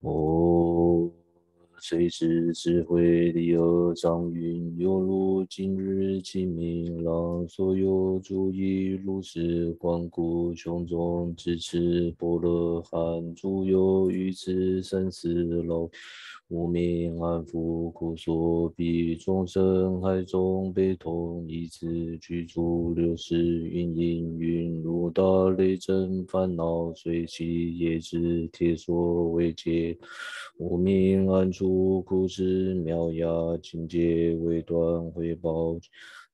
哦，谁是智慧的有张云，犹如今日清明朗，所有诸意如是光顾，胸中支持般若汉，诸有于此生死楼。无名安附故所必中深海中悲痛，以此驱逐流失云阴云如大雷震烦恼随即也知铁索为解。无名安住故知妙崖情劫未断回报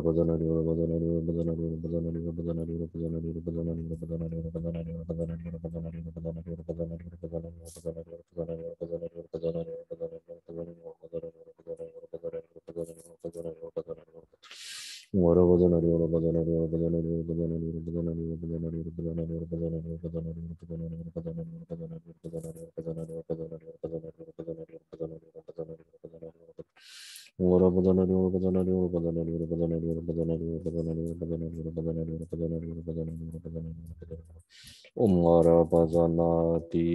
What Umarabajanati.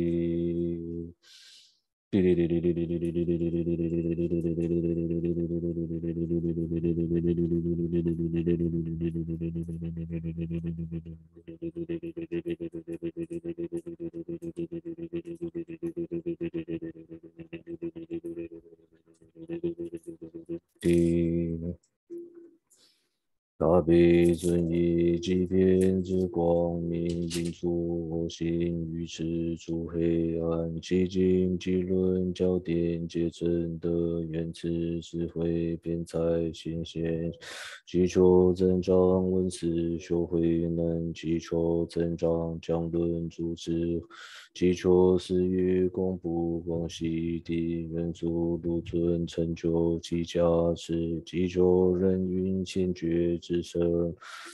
大悲尊以极遍之光明，尽除我心愚痴诸黑暗，寂静极论焦点，皆真的原智智慧，辩才显现，祈求增长文思修慧能，祈求增长讲论主持，祈求四欲公布光悉地愿足卢尊成就其加持，祈求人云千觉。之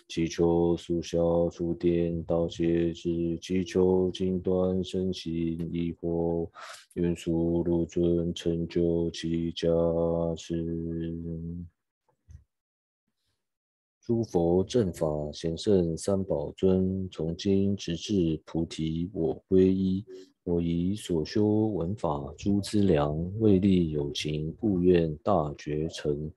祈求速效出电道解之，祈求尽断身心疑惑，愿速如尊成就其加持。诸佛正法贤圣三宝尊，从今直至菩提我皈依。我以所修文法诸资粮，为利有情，故愿大觉成。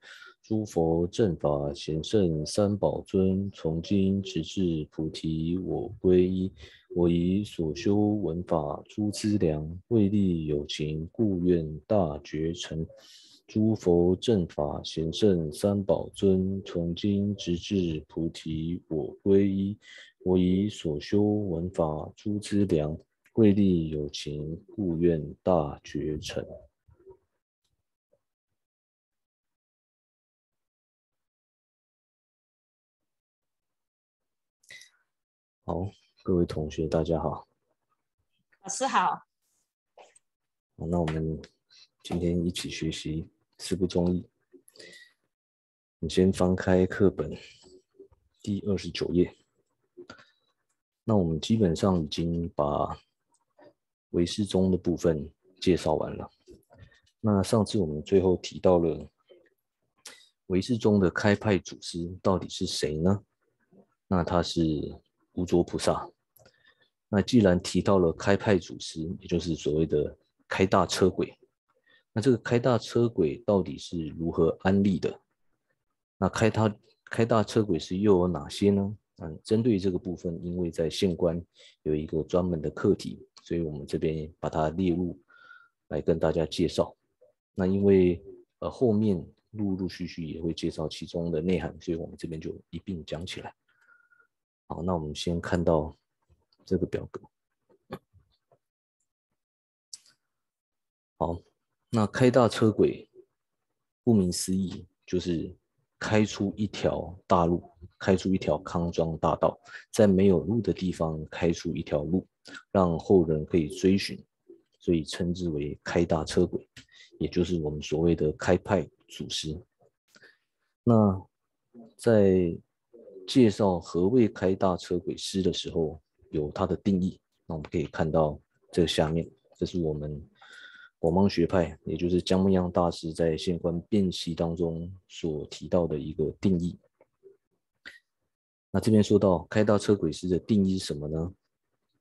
诸佛正法贤圣三宝尊，从今直至菩提我归依。我以所修文法诸资粮，为利有情，故愿大觉成。诸佛正法贤圣三宝尊，从今直至菩提我归依。我以所修文法诸资粮，为利有情，故愿大觉成。好，各位同学，大家好。老师好。那我们今天一起学习四部中译。你先翻开课本第二十九页。那我们基本上已经把唯识中的部分介绍完了。那上次我们最后提到了唯识中的开派祖师到底是谁呢？那他是。无着菩萨，那既然提到了开派祖师，也就是所谓的开大车轨，那这个开大车轨到底是如何安立的？那开他开大车轨是又有哪些呢？嗯，针对这个部分，因为在县官有一个专门的课题，所以我们这边把它列入来跟大家介绍。那因为呃后面陆陆续续也会介绍其中的内涵，所以我们这边就一并讲起来。好，那我们先看到这个表格。好，那开大车轨，顾名思义就是开出一条大路，开出一条康庄大道，在没有路的地方开出一条路，让后人可以追寻，所以称之为开大车轨，也就是我们所谓的开派祖师。那在介绍何谓开大车轨师的时候，有它的定义。那我们可以看到这下面，这是我们广芒学派，也就是姜木阳大师在《县官辨析》当中所提到的一个定义。那这边说到开大车轨师的定义是什么呢？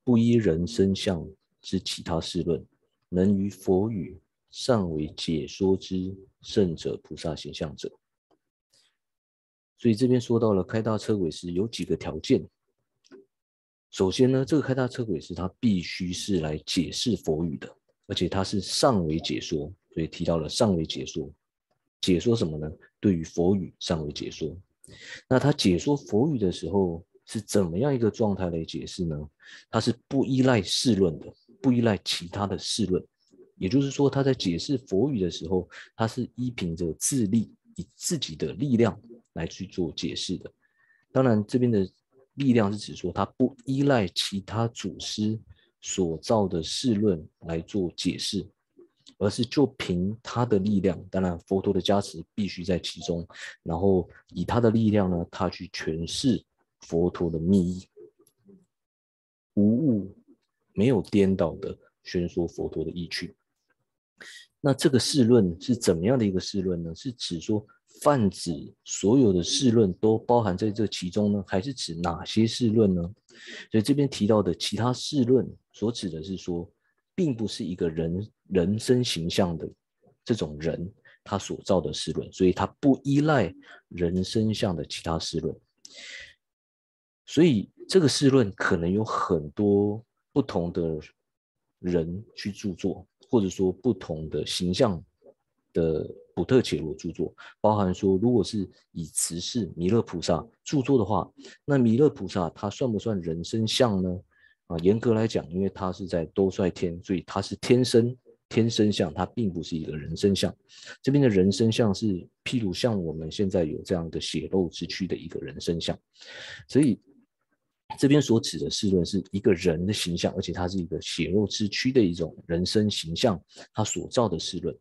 不依人生相之其他事论，能于佛语善为解说之圣者菩萨形象者。所以这边说到了开大车轨时有几个条件。首先呢，这个开大车轨师他必须是来解释佛语的，而且它是上为解说，所以提到了上为解说。解说什么呢？对于佛语上为解说。那他解说佛语的时候是怎么样一个状态来解释呢？他是不依赖世论的，不依赖其他的世论。也就是说，他在解释佛语的时候，他是依凭着自力，以自己的力量。来去做解释的，当然这边的力量是指说他不依赖其他祖师所造的世论来做解释，而是就凭他的力量，当然佛陀的加持必须在其中，然后以他的力量呢，他去诠释佛陀的密意，无误没有颠倒的宣说佛陀的意趣。那这个世论是怎么样的一个世论呢？是指说。泛指所有的世论都包含在这其中呢，还是指哪些世论呢？所以这边提到的其他世论所指的是说，并不是一个人人生形象的这种人他所造的世论，所以他不依赖人生像的其他世论。所以这个世论可能有很多不同的人去著作，或者说不同的形象的。普特伽罗著作包含说，如果是以慈氏弥勒菩萨著作的话，那弥勒菩萨他算不算人身像呢？啊，严格来讲，因为他是在多帅天，所以他是天生天生像，他并不是一个人身像。这边的人身像是譬如像我们现在有这样的血肉之躯的一个人身像，所以这边所指的世论是一个人的形象，而且他是一个血肉之躯的一种人生形象，他所造的世论。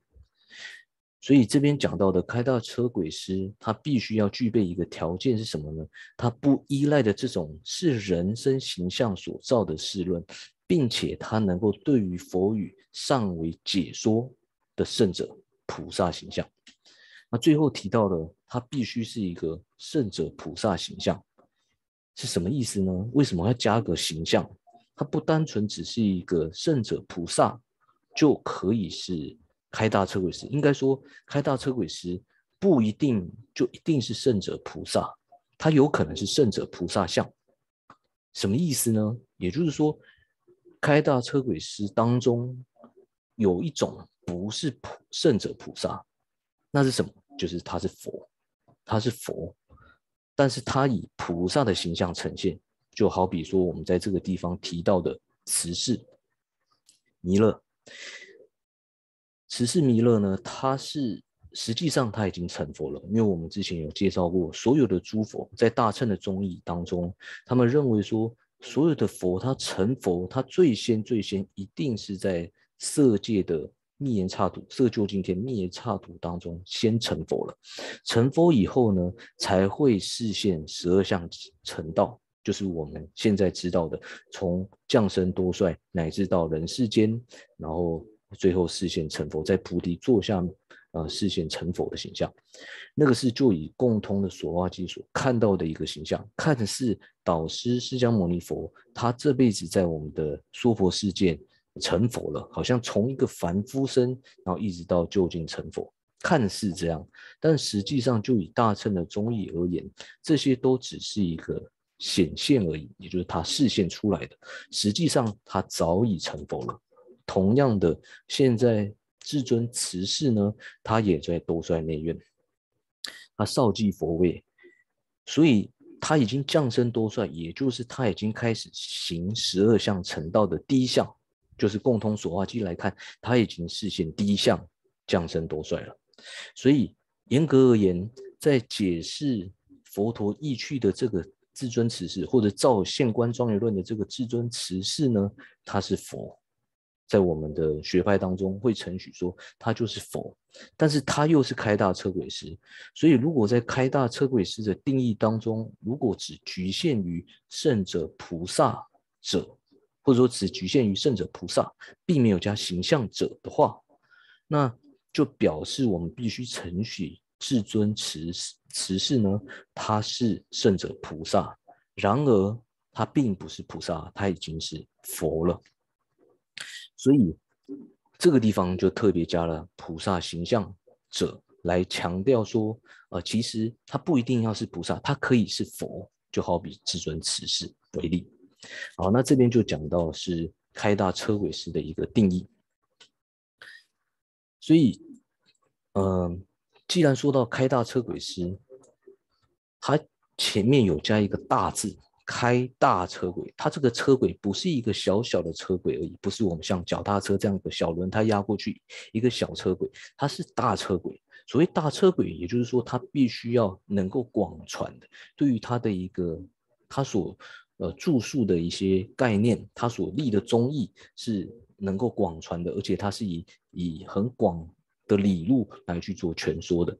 所以这边讲到的开大车轨师，他必须要具备一个条件是什么呢？他不依赖的这种是人生形象所造的世论，并且他能够对于佛语尚为解说的圣者菩萨形象。那最后提到的，他必须是一个圣者菩萨形象，是什么意思呢？为什么要加个形象？它不单纯只是一个圣者菩萨，就可以是。开大车轨师，应该说开大车轨师不一定就一定是圣者菩萨，他有可能是圣者菩萨像。什么意思呢？也就是说，开大车轨师当中有一种不是普圣者菩萨，那是什么？就是他是佛，他是佛，但是他以菩萨的形象呈现，就好比说我们在这个地方提到的慈氏弥勒。慈氏弥勒呢？他是实际上他已经成佛了，因为我们之前有介绍过，所有的诸佛在大乘的宗义当中，他们认为说，所有的佛他成佛，他最先最先一定是在色界的密言刹土、色就今天密言刹土当中先成佛了。成佛以后呢，才会示现十二相成道，就是我们现在知道的，从降生多帅乃至到人世间，然后。最后视现成佛，在菩提座下，呃，视现成佛的形象，那个是就以共通的所化基所看到的一个形象，看的是导师释迦牟尼佛，他这辈子在我们的娑婆世界成佛了，好像从一个凡夫身，然后一直到究竟成佛，看似这样，但实际上就以大乘的中义而言，这些都只是一个显现而已，也就是他视现出来的，实际上他早已成佛了。同样的，现在至尊慈氏呢，他也在兜率内院，他少继佛位，所以他已经降生多帅，也就是他已经开始行十二相成道的第一项，就是共通所化机来看，他已经实现第一项降生多帅了。所以严格而言，在解释佛陀意趣的这个至尊慈氏，或者照现观庄严论的这个至尊慈氏呢，他是佛，在我们的学派当中会承许说他就是佛，但是他又是开大车轨师，所以如果在开大车轨师的定义当中，如果只局限于圣者菩萨者，或者说只局限于圣者菩萨，并没有加形象者的话，那就表示我们必须承许。至尊慈慈氏呢，他是圣者菩萨，然而他并不是菩萨，他已经是佛了。所以这个地方就特别加了菩萨形象者来强调说，呃，其实他不一定要是菩萨，他可以是佛，就好比至尊慈氏为例。好，那这边就讲到是开大车轨师的一个定义。所以，嗯。既然说到开大车轨师，它前面有加一个大字，开大车轨，它这个车轨不是一个小小的车轨而已，不是我们像脚踏车这样的小轮胎压过去一个小车轨，它是大车轨。所谓大车轨，也就是说它必须要能够广传的，对于它的一个它所呃著述的一些概念，它所立的宗义是能够广传的，而且它是以以很广。的理路来去做全说的，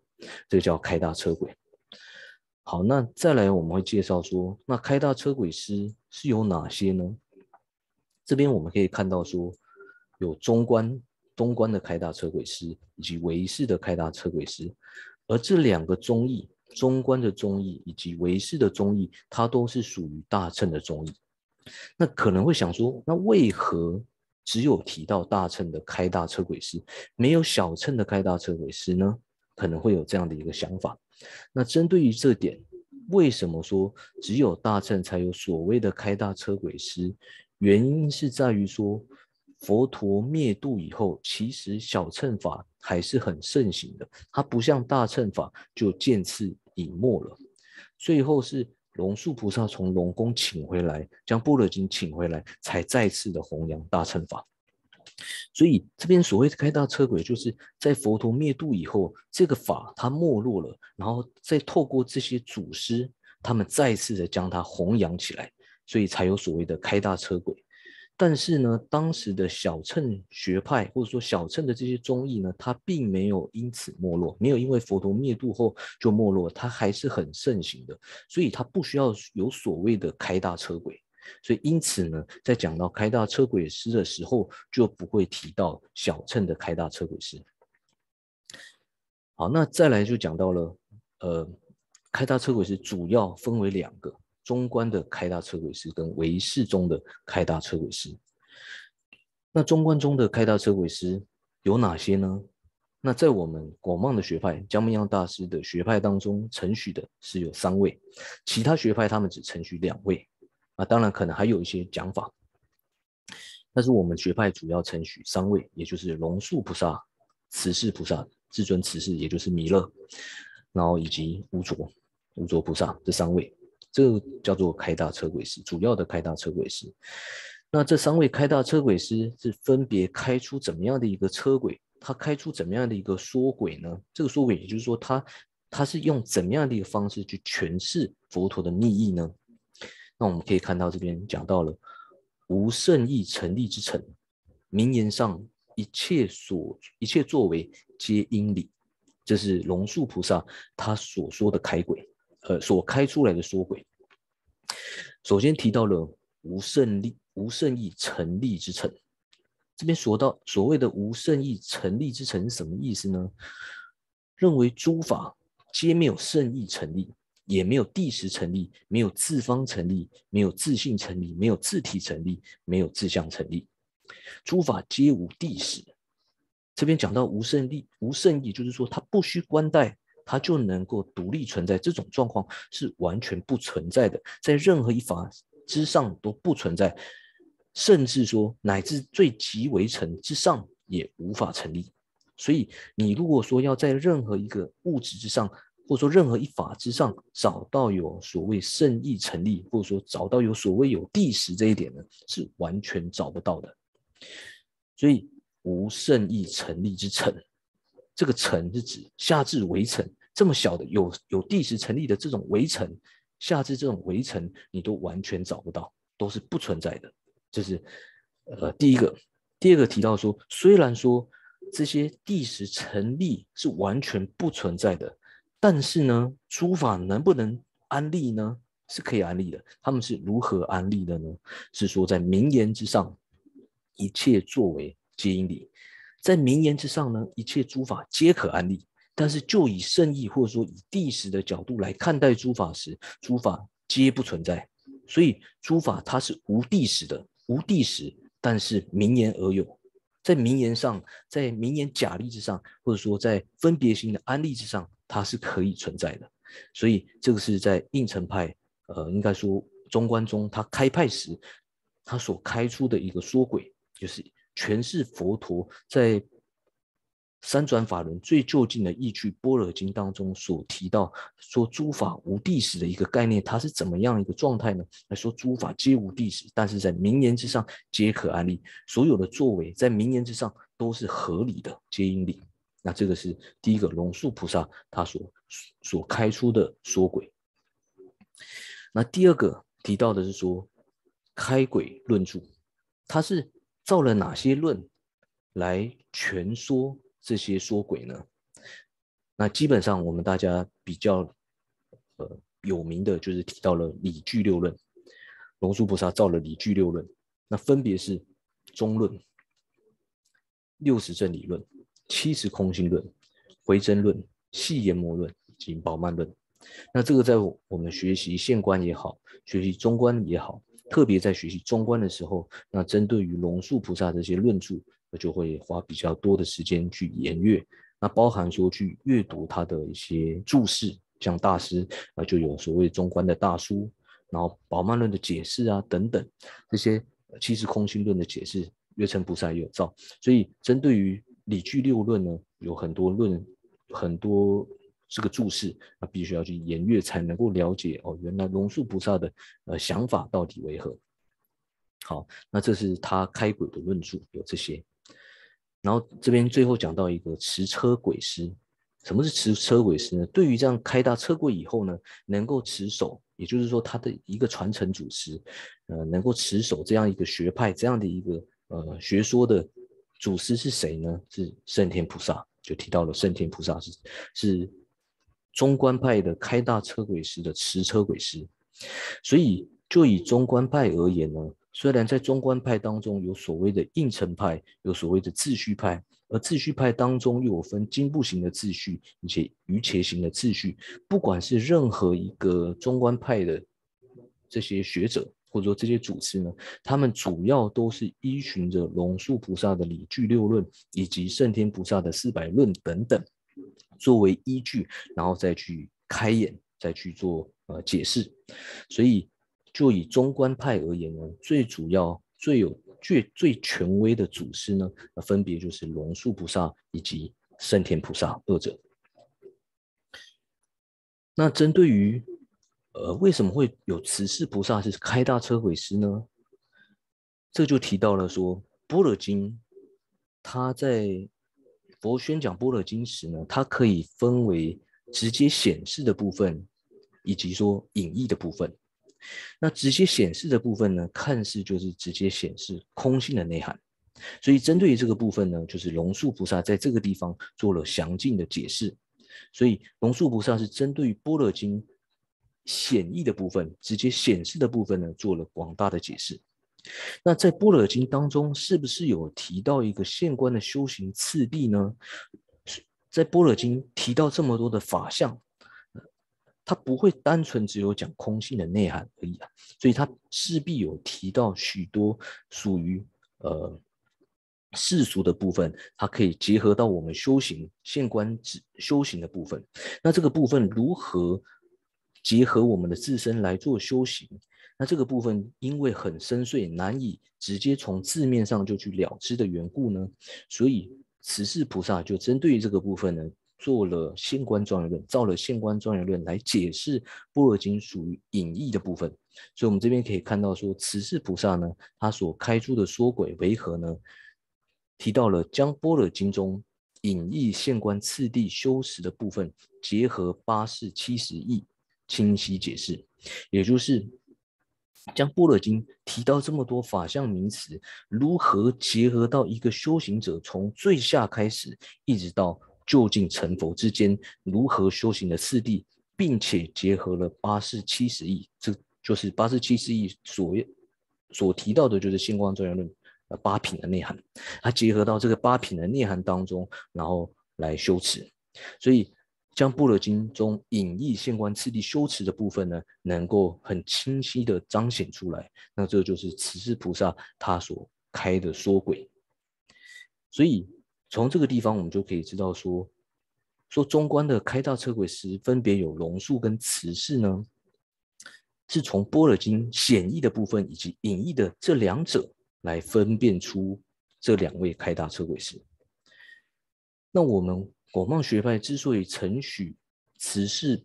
这个叫开大车轨。好，那再来我们会介绍说，那开大车轨师是有哪些呢？这边我们可以看到说，有中观东观的开大车轨师，以及唯识的开大车轨师。而这两个宗义，中观的中义以及唯识的中义，它都是属于大乘的中义。那可能会想说，那为何？只有提到大乘的开大车轨师，没有小乘的开大车轨师呢？可能会有这样的一个想法。那针对于这点，为什么说只有大乘才有所谓的开大车轨师？原因是在于说，佛陀灭度以后，其实小乘法还是很盛行的，它不像大乘法就渐次隐没了。最后是。龙树菩萨从龙宫请回来，将《般若经》请回来，才再次的弘扬大乘法。所以这边所谓的开大车轨，就是在佛陀灭度以后，这个法它没落了，然后再透过这些祖师，他们再次的将它弘扬起来，所以才有所谓的开大车轨。但是呢，当时的小乘学派或者说小乘的这些宗义呢，它并没有因此没落，没有因为佛陀灭度后就没落，它还是很盛行的，所以它不需要有所谓的开大车轨。所以因此呢，在讲到开大车轨师的时候，就不会提到小乘的开大车轨师。好，那再来就讲到了，呃，开大车轨师主要分为两个。中观的开大车轨师跟唯识中的开大车轨师，那中观中的开大车轨师有哪些呢？那在我们广袤的学派江明阳大师的学派当中，承许的是有三位，其他学派他们只承许两位。啊，当然可能还有一些讲法，但是我们学派主要承许三位，也就是龙树菩萨、慈氏菩萨、至尊慈氏，也就是弥勒，然后以及无着无着菩萨这三位。这个叫做开大车轨师，主要的开大车轨师。那这三位开大车轨师是分别开出怎么样的一个车轨？他开出怎么样的一个说轨呢？这个说轨，也就是说，他他是用怎么样的一个方式去诠释佛陀的密意呢？那我们可以看到这边讲到了无圣意成立之成，名言上一切所一切作为皆因理，这是龙树菩萨他所说的开轨。呃，所开出来的说轨，首先提到了无胜利、无胜义成立之成。这边说到所谓的无胜义成立之成是什么意思呢？认为诸法皆没有胜义成立，也没有地时成立，没有自方成立，没有自性成立，没有自体成立，没有自相成立。诸法皆无地时。这边讲到无胜利、无胜义，就是说它不需观待。它就能够独立存在，这种状况是完全不存在的，在任何一法之上都不存在，甚至说乃至最极为成之上也无法成立。所以，你如果说要在任何一个物质之上，或者说任何一法之上找到有所谓圣意成立，或者说找到有所谓有地时这一点呢，是完全找不到的。所以，无圣意成立之成。这个成是指下至为成，这么小的有有地势成立的这种围城，下至这种围城，你都完全找不到，都是不存在的。这是呃第一个。第二个提到说，虽然说这些地势成立是完全不存在的，但是呢，诸法能不能安立呢？是可以安立的。他们是如何安立的呢？是说在名言之上，一切作为皆因理。在名言之上呢，一切诸法皆可安立。但是就以圣意或者说以地时的角度来看待诸法时，诸法皆不存在。所以诸法它是无地时的，无地时，但是名言而有。在名言上，在名言假立之上，或者说在分别心的安立之上，它是可以存在的。所以这个是在应成派，呃，应该说中观中他开派时，他所开出的一个说轨，就是诠释佛陀在。三转法轮最就近的依据《般若经》当中所提到说诸法无地时的一个概念，它是怎么样一个状态呢？来说诸法皆无地时，但是在名言之上皆可安立，所有的作为在名言之上都是合理的，皆因理。那这个是第一个龙树菩萨他所所开出的说轨。那第二个提到的是说开轨论著，他是造了哪些论来全说？这些说鬼呢？那基本上我们大家比较呃有名的就是提到了理具六论，龙树菩萨造了理具六论，那分别是中论、六十正理论、七十空性论、回真论、细言魔论以及宝曼论。那这个在我们学习现观也好，学习中观也好，特别在学习中观的时候，那针对于龙树菩萨这些论著。就会花比较多的时间去研阅，那包含说去阅读他的一些注释，像大师啊就有所谓中观的大书，然后宝曼论的解释啊等等，这些其实空心论的解释，月称菩萨也有造，所以针对于理具六论呢，有很多论很多这个注释，那必须要去研阅才能够了解哦，原来龙树菩萨的呃想法到底为何。好，那这是他开轨的论著，有这些。然后这边最后讲到一个持车轨师，什么是持车轨师呢？对于这样开大车轨以后呢，能够持守，也就是说他的一个传承祖师，呃，能够持守这样一个学派这样的一个呃学说的祖师是谁呢？是圣天菩萨，就提到了圣天菩萨是是中观派的开大车轨师的持车轨师，所以就以中观派而言呢。虽然在中观派当中有所谓的应成派，有所谓的秩序派，而秩序派当中又有分经部型的秩序，以及瑜伽型的秩序。不管是任何一个中观派的这些学者，或者说这些主持呢，他们主要都是依循着龙树菩萨的理具六论，以及圣天菩萨的四百论等等作为依据，然后再去开演，再去做呃解释。所以。就以中观派而言呢，最主要、最有、最最权威的祖师呢，那分别就是龙树菩萨以及圣天菩萨二者。那针对于呃为什么会有慈氏菩萨是开大车轨师呢？这就提到了说，《般若经》它在佛宣讲《般若经》时呢，它可以分为直接显示的部分，以及说隐义的部分。那直接显示的部分呢，看似就是直接显示空性的内涵，所以针对于这个部分呢，就是龙树菩萨在这个地方做了详尽的解释。所以龙树菩萨是针对于般若经显义的部分，直接显示的部分呢，做了广大的解释。那在般若经当中，是不是有提到一个现观的修行次第呢？在般若经提到这么多的法相。它不会单纯只有讲空性的内涵而已啊，所以它势必有提到许多属于呃世俗的部分，它可以结合到我们修行现观之修行的部分。那这个部分如何结合我们的自身来做修行？那这个部分因为很深邃，难以直接从字面上就去了知的缘故呢，所以慈氏菩萨就针对于这个部分呢。做了现观庄严论，造了现观庄严论来解释般若经属于隐义的部分。所以，我们这边可以看到说，慈氏菩萨呢，他所开出的说轨为何呢？提到了将般若经中隐逸现观次第修持的部分，结合八世七十义，清晰解释，也就是将《般若经》提到这么多法相名词，如何结合到一个修行者从最下开始，一直到究竟成佛之间，如何修行的次第，并且结合了八世七十义，这就是八世七十义所所提到的，就是《星光庄严论》。八品的内涵，它结合到这个八品的内涵当中，然后来修持，所以将《般若经》中隐逸现观次第修持的部分呢，能够很清晰的彰显出来。那这就是慈氏菩萨他所开的说轨。所以从这个地方，我们就可以知道说，说中观的开大车轨时，分别有龙树跟慈氏呢，是从《般若经》显义的部分以及隐逸的这两者。来分辨出这两位开大车轨师。那我们果望学派之所以承许慈氏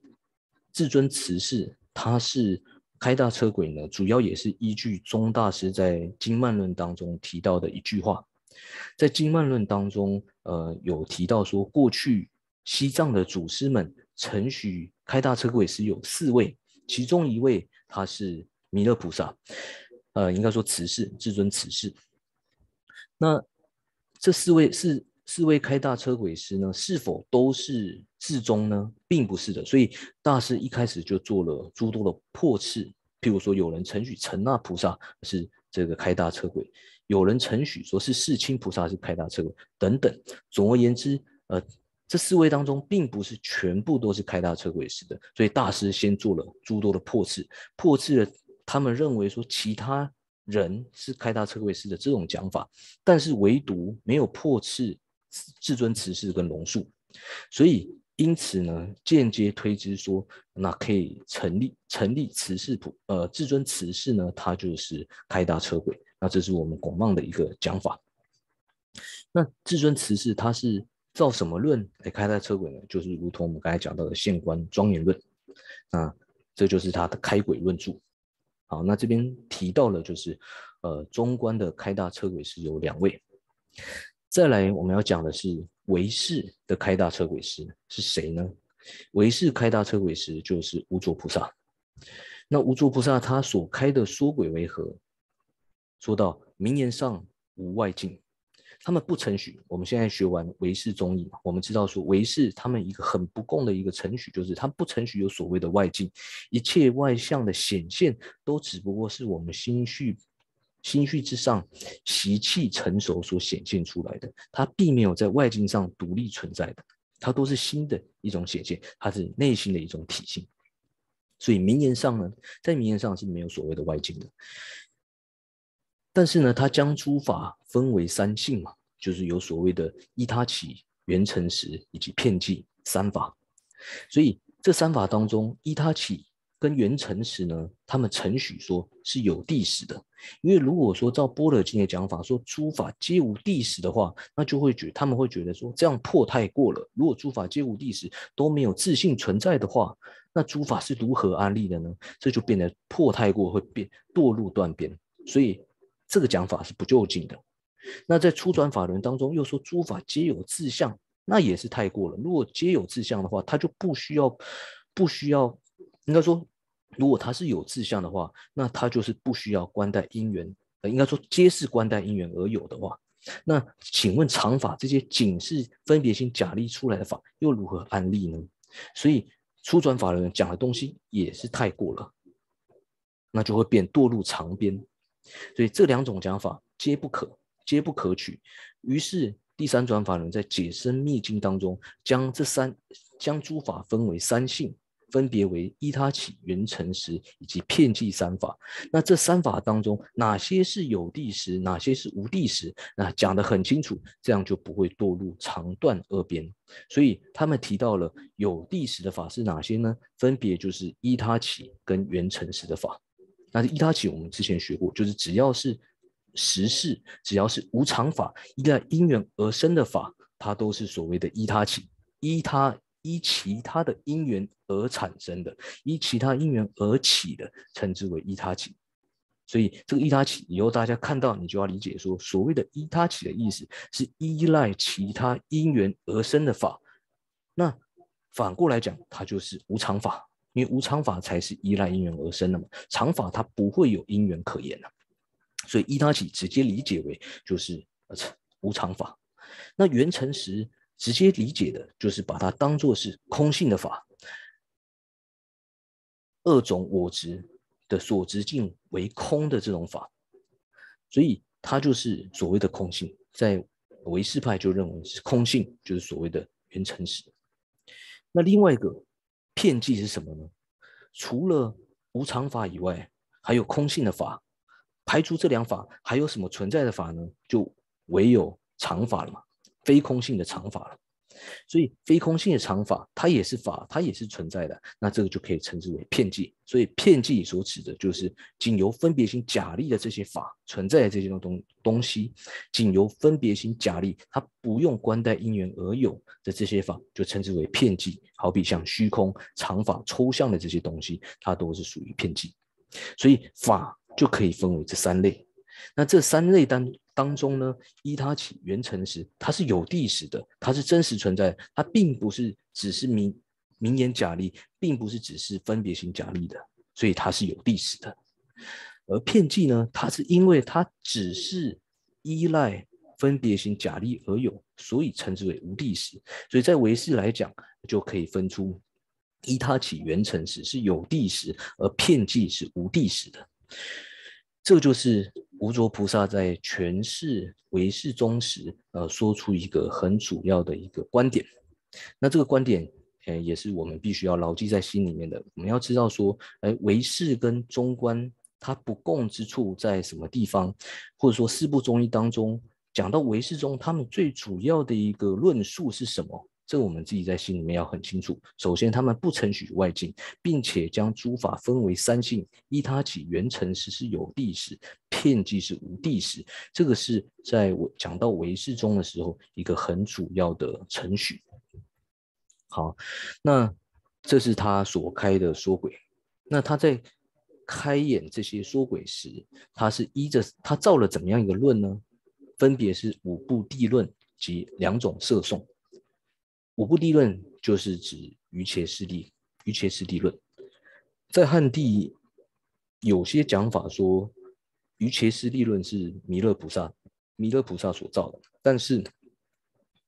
至尊慈氏他是开大车轨呢，主要也是依据宗大师在《经曼论》当中提到的一句话。在《经曼论》当中，呃，有提到说，过去西藏的祖师们承许开大车轨时有四位，其中一位他是弥勒菩萨。呃，应该说慈氏至尊慈氏。那这四位是四位开大车轨师呢？是否都是至宗呢？并不是的。所以大师一开始就做了诸多的破斥，譬如说有人承许陈那菩萨是这个开大车轨，有人承许说是世亲菩萨是开大车轨等等。总而言之，呃，这四位当中并不是全部都是开大车轨师的。所以大师先做了诸多的破斥，破斥了。他们认为说其他人是开大车位师的这种讲法，但是唯独没有破斥至尊慈氏跟龙树，所以因此呢，间接推知说，那可以成立成立慈氏谱呃至尊慈氏呢，他就是开大车轨，那这是我们广望的一个讲法。那至尊慈氏他是照什么论来开大车轨呢？就是如同我们刚才讲到的现观庄严论，那这就是他的开轨论著。好，那这边提到了，就是，呃，中观的开大车轨是有两位。再来，我们要讲的是唯识的开大车轨师是谁呢？唯识开大车轨师就是无着菩萨。那无着菩萨他所开的说轨为何？说到名言上无外境。他们不承许。我们现在学完唯识宗义，我们知道说唯识他们一个很不共的一个承许，就是他不承许有所谓的外境，一切外相的显现都只不过是我们心绪心绪之上习气成熟所显现出来的，它并没有在外境上独立存在的，它都是新的一种显现，它是内心的一种体性。所以名言上呢，在名言上是没有所谓的外境的。但是呢，他将诸法分为三性嘛，就是有所谓的依他起、缘成实以及片剂三法。所以这三法当中，依他起跟缘成实呢，他们承许说是有地识的。因为如果说照般若经的讲法，说诸法皆无地识的话，那就会觉他们会觉得说这样破太过了。如果诸法皆无地识，都没有自信存在的话，那诸法是如何安立的呢？这就变得破太过，会变堕入断边。所以。这个讲法是不就近的。那在初转法轮当中，又说诸法皆有自相，那也是太过了。如果皆有自相的话，他就不需要，不需要，应该说，如果他是有志向的话，那他就是不需要观待因缘，呃，应该说皆是观待因缘而有的话，那请问常法这些仅是分别心假立出来的法，又如何安立呢？所以初转法轮讲的东西也是太过了，那就会变堕入长边。所以这两种讲法皆不可，皆不可取。于是第三转法轮在解生密经当中，将这三将诸法分为三性，分别为依他起、缘成实以及片剂三法。那这三法当中，哪些是有地时，哪些是无地时？那讲得很清楚，这样就不会堕入长断二边。所以他们提到了有地时的法是哪些呢？分别就是依他起跟缘成实的法。那依他起，我们之前学过，就是只要是实事，只要是无常法，依赖因缘而生的法，它都是所谓的依他起，依他依其他的因缘而产生的，依其他因缘而起的，称之为依他起。所以这个依他起以后大家看到，你就要理解说，所谓的依他起的意思是依赖其他因缘而生的法。那反过来讲，它就是无常法，因为无常法才是依赖因缘而生的嘛，常法它不会有因缘可言的。所以依他起直接理解为就是无常法。那缘成时直接理解的就是把它当做是空性的法。二种我执的所执境为空的这种法，所以它就是所谓的空性，在唯识派就认为是空性，就是所谓的原成实。那另外一个片剂是什么呢？除了无常法以外，还有空性的法。排除这两法，还有什么存在的法呢？就唯有常法了嘛，非空性的常法了。所以非空性的常法，它也是法，它也是存在的。那这个就可以称之为片剂。所以片剂所指的就是仅由分别心假立的这些法存在的这些东东西，仅由分别心假立，它不用观待因缘而有的这些法，就称之为片剂。好比像虚空、常法、抽象的这些东西，它都是属于片剂。所以法就可以分为这三类。那这三类当当中呢，依他起缘成时，它是有地识的，它是真实存在，它并不是只是名名言假立，并不是只是分别心假立的，所以它是有地识的。而片剂呢，它是因为它只是依赖分别心假立而有，所以称之为无地识。所以在唯识来讲，就可以分出依他起缘成时是有地识，而片剂是无地识的。这就是无着菩萨在诠释唯识中时，呃，说出一个很主要的一个观点。那这个观点，呃，也是我们必须要牢记在心里面的。我们要知道说，哎，唯识跟中观它不共之处在什么地方？或者说四部中医当中讲到唯识中，他们最主要的一个论述是什么？这我们自己在心里面要很清楚。首先，他们不承许外境，并且将诸法分为三性：依他起缘成时是有地识，片剂是无地识。这个是在我讲到唯识中的时候一个很主要的程序。好，那这是他所开的说轨。那他在开演这些说轨时，他是依着他造了怎么样一个论呢？分别是五部地论及两种摄颂。五部地论就是指瑜伽师地，瑜伽师地论，在汉地有些讲法说瑜伽师地论是弥勒菩萨，弥勒菩萨所造的，但是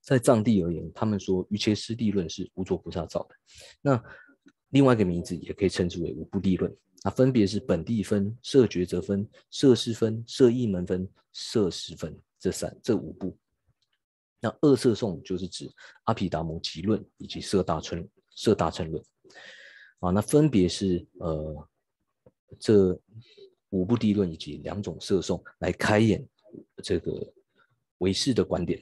在藏地而言，他们说瑜伽师地论是无着菩萨造的。那另外一个名字也可以称之为五部地论，那分别是本地分、色觉则分、色师分、色意门分、色师分这三这五部。那二色颂就是指阿毗达摩集论以及色大乘色大乘论啊，那分别是呃这五部地论以及两种色颂来开演这个唯识的观点。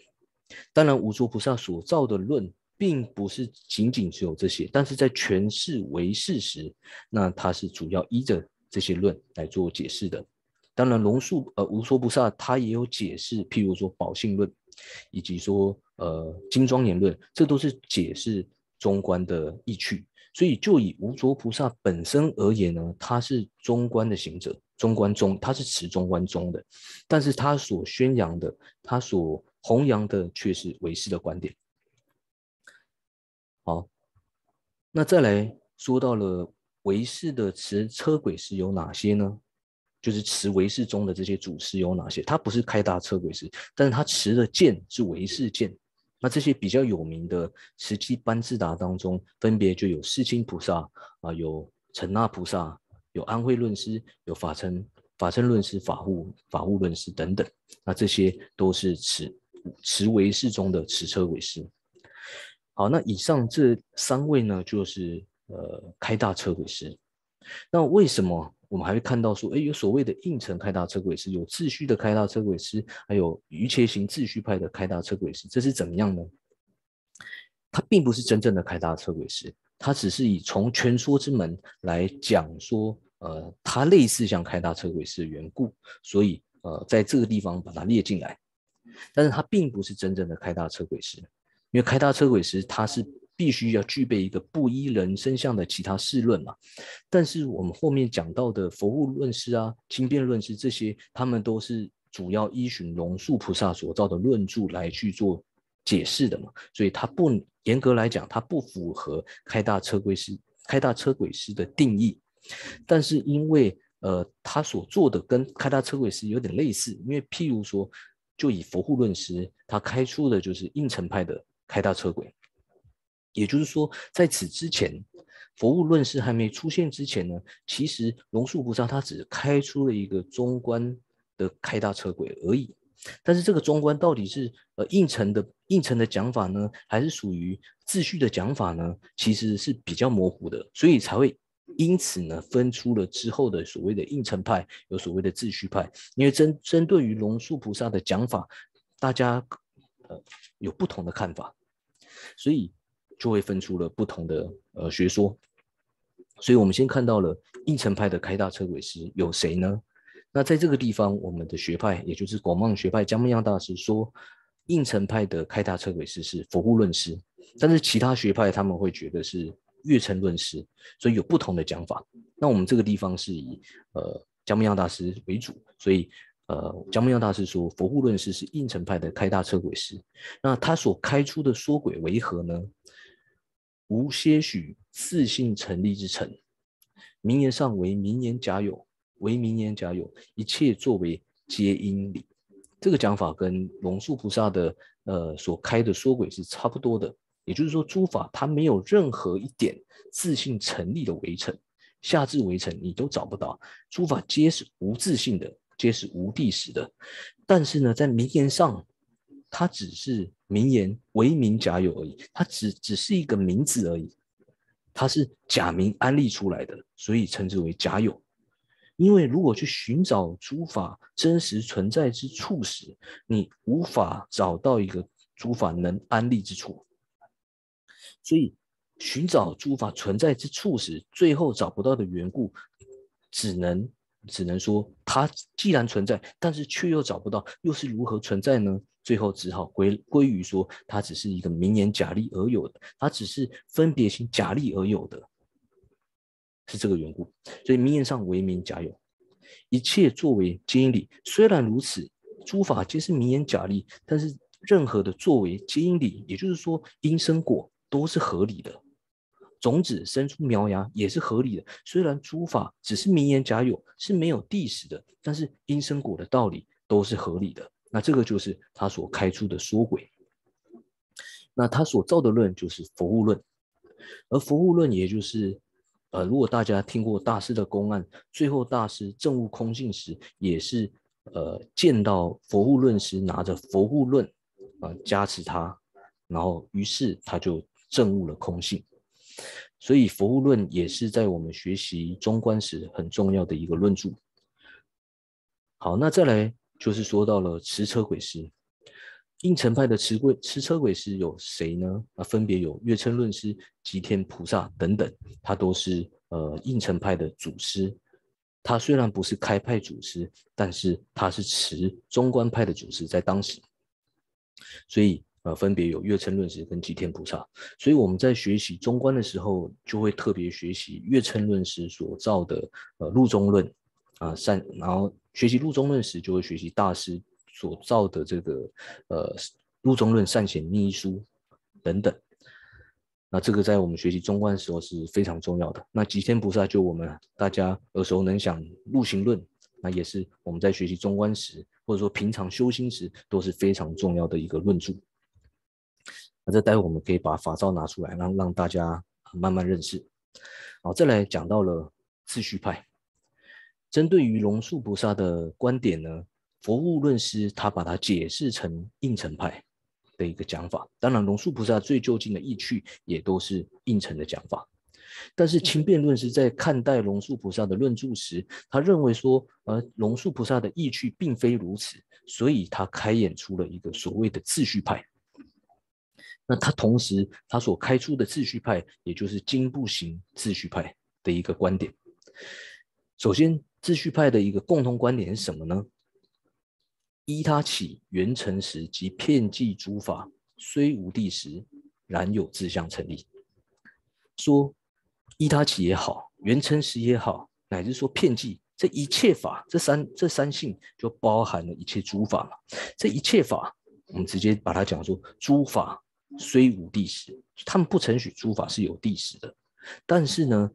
当然，无著菩萨所造的论并不是仅仅只有这些，但是在诠释唯识时，那他是主要依着这些论来做解释的。当然，龙树呃无说菩萨他也有解释，譬如说宝性论。以及说，呃，金装言论，这都是解释中观的意趣。所以，就以无着菩萨本身而言呢，他是中观的行者，中观中，他是持中观中的，但是他所宣扬的，他所弘扬的却是唯识的观点。好，那再来说到了唯识的持车轨是有哪些呢？就是持唯识中的这些祖师有哪些？他不是开大车轨师，但是他持的剑是唯识剑。那这些比较有名的持七班智达当中，分别就有世亲菩萨啊，有成那菩萨，有安慧论师，有法称法称论师、法护法护论师等等。那这些都是持持唯识中的持车轨师。好，那以上这三位呢，就是呃开大车轨师。那为什么？我们还会看到说，哎，有所谓的应承开大车轨师，有秩序的开大车轨师，还有瑜伽行秩序派的开大车轨师，这是怎么样呢？他并不是真正的开大车轨师，他只是以从全说之门来讲说，呃，他类似像开大车轨师的缘故，所以呃，在这个地方把它列进来。但是他并不是真正的开大车轨师，因为开大车轨师他是必须要具备一个不依人身相的其他事论嘛。但是我们后面讲到的佛物论师啊、轻辩论师这些，他们都是主要依循龙树菩萨所造的论著来去做解释的嘛，所以它不严格来讲，它不符合开大车轨师、开大车轨师的定义。但是因为呃，他所做的跟开大车轨师有点类似，因为譬如说，就以佛护论师，他开出的就是应成派的开大车轨。也就是说，在此之前，佛物论师还没出现之前呢，其实龙树菩萨他只开出了一个中观的开大车轨而已。但是这个中观到底是呃应成的应成的讲法呢，还是属于秩序的讲法呢？其实是比较模糊的，所以才会因此呢分出了之后的所谓的应成派，有所谓的秩序派。因为针针对于龙树菩萨的讲法，大家呃有不同的看法，所以。就会分出了不同的呃学说，所以我们先看到了应城派的开大车轨师有谁呢？那在这个地方，我们的学派也就是广茂学派江明阳大师说，应城派的开大车轨师是佛护论师，但是其他学派他们会觉得是月称论师，所以有不同的讲法。那我们这个地方是以呃江明阳大师为主，所以呃江明阳大师说佛护论师是应城派的开大车轨师，那他所开出的说轨为何呢？无些许自信成立之成，名言上为名言假有，为名言假有，一切作为皆因理。这个讲法跟龙树菩萨的呃所开的说轨是差不多的。也就是说，诸法它没有任何一点自信成立的围城，下至围城你都找不到。诸法皆是无自信的，皆是无地识的。但是呢，在名言上。它只是名言为名假有而已，它只只是一个名字而已，它是假名安立出来的，所以称之为假有。因为如果去寻找诸法真实存在之处时，你无法找到一个诸法能安立之处，所以寻找诸法存在之处时，最后找不到的缘故，只能只能说它既然存在，但是却又找不到，又是如何存在呢？最后只好归归于说，它只是一个名言假立而有的，它只是分别心假立而有的，是这个缘故。所以名言上为名假有，一切作为皆因理。虽然如此，诸法皆是名言假立，但是任何的作为皆因理，也就是说因生果都是合理的，种子生出苗芽也是合理的。虽然诸法只是名言假有，是没有地识的，但是因生果的道理都是合理的。那这个就是他所开出的说轨，那他所造的论就是佛物论，而佛物论也就是，呃，如果大家听过大师的公案，最后大师证悟空性时，也是呃见到佛物论时拿着佛物论啊加持他，然后于是他就证悟了空性，所以佛物论也是在我们学习中观时很重要的一个论著。好，那再来。就是说到了持车鬼师，应成派的持鬼持车鬼师有谁呢？啊，分别有月称论师、吉天菩萨等等，他都是呃应成派的祖师。他虽然不是开派祖师，但是他是持中观派的祖师，在当时，所以呃分别有月称论师跟吉天菩萨。所以我们在学习中观的时候，就会特别学习月称论师所造的呃路中论啊善，然后。学习路中论时，就会学习大师所造的这个呃路中论善显秘书等等。那这个在我们学习中观的时候是非常重要的。那吉天菩萨就我们大家耳熟能详路行论，那也是我们在学习中观时，或者说平常修心时都是非常重要的一个论著。那这待会我们可以把法照拿出来，让让大家慢慢认识。好，再来讲到了次序派。针对于龙树菩萨的观点呢，佛物论师他把它解释成应成派的一个讲法。当然，龙树菩萨最究竟的意趣也都是应成的讲法。但是轻辩论师在看待龙树菩萨的论著时，他认为说，呃，龙树菩萨的意趣并非如此，所以他开演出了一个所谓的次序派。那他同时他所开出的秩序派，也就是经部行秩序派的一个观点。首先。秩序派的一个共同观点是什么呢？依他起元成时及遍计诸法，虽无地时，然有自相成立。说依他起也好，原成实也好，乃至说片剂，这一切法，这三这三性就包含了一切诸法嘛。这一切法，我们直接把它讲说，诸法虽无地时，他们不承许诸法是有地时的，但是呢，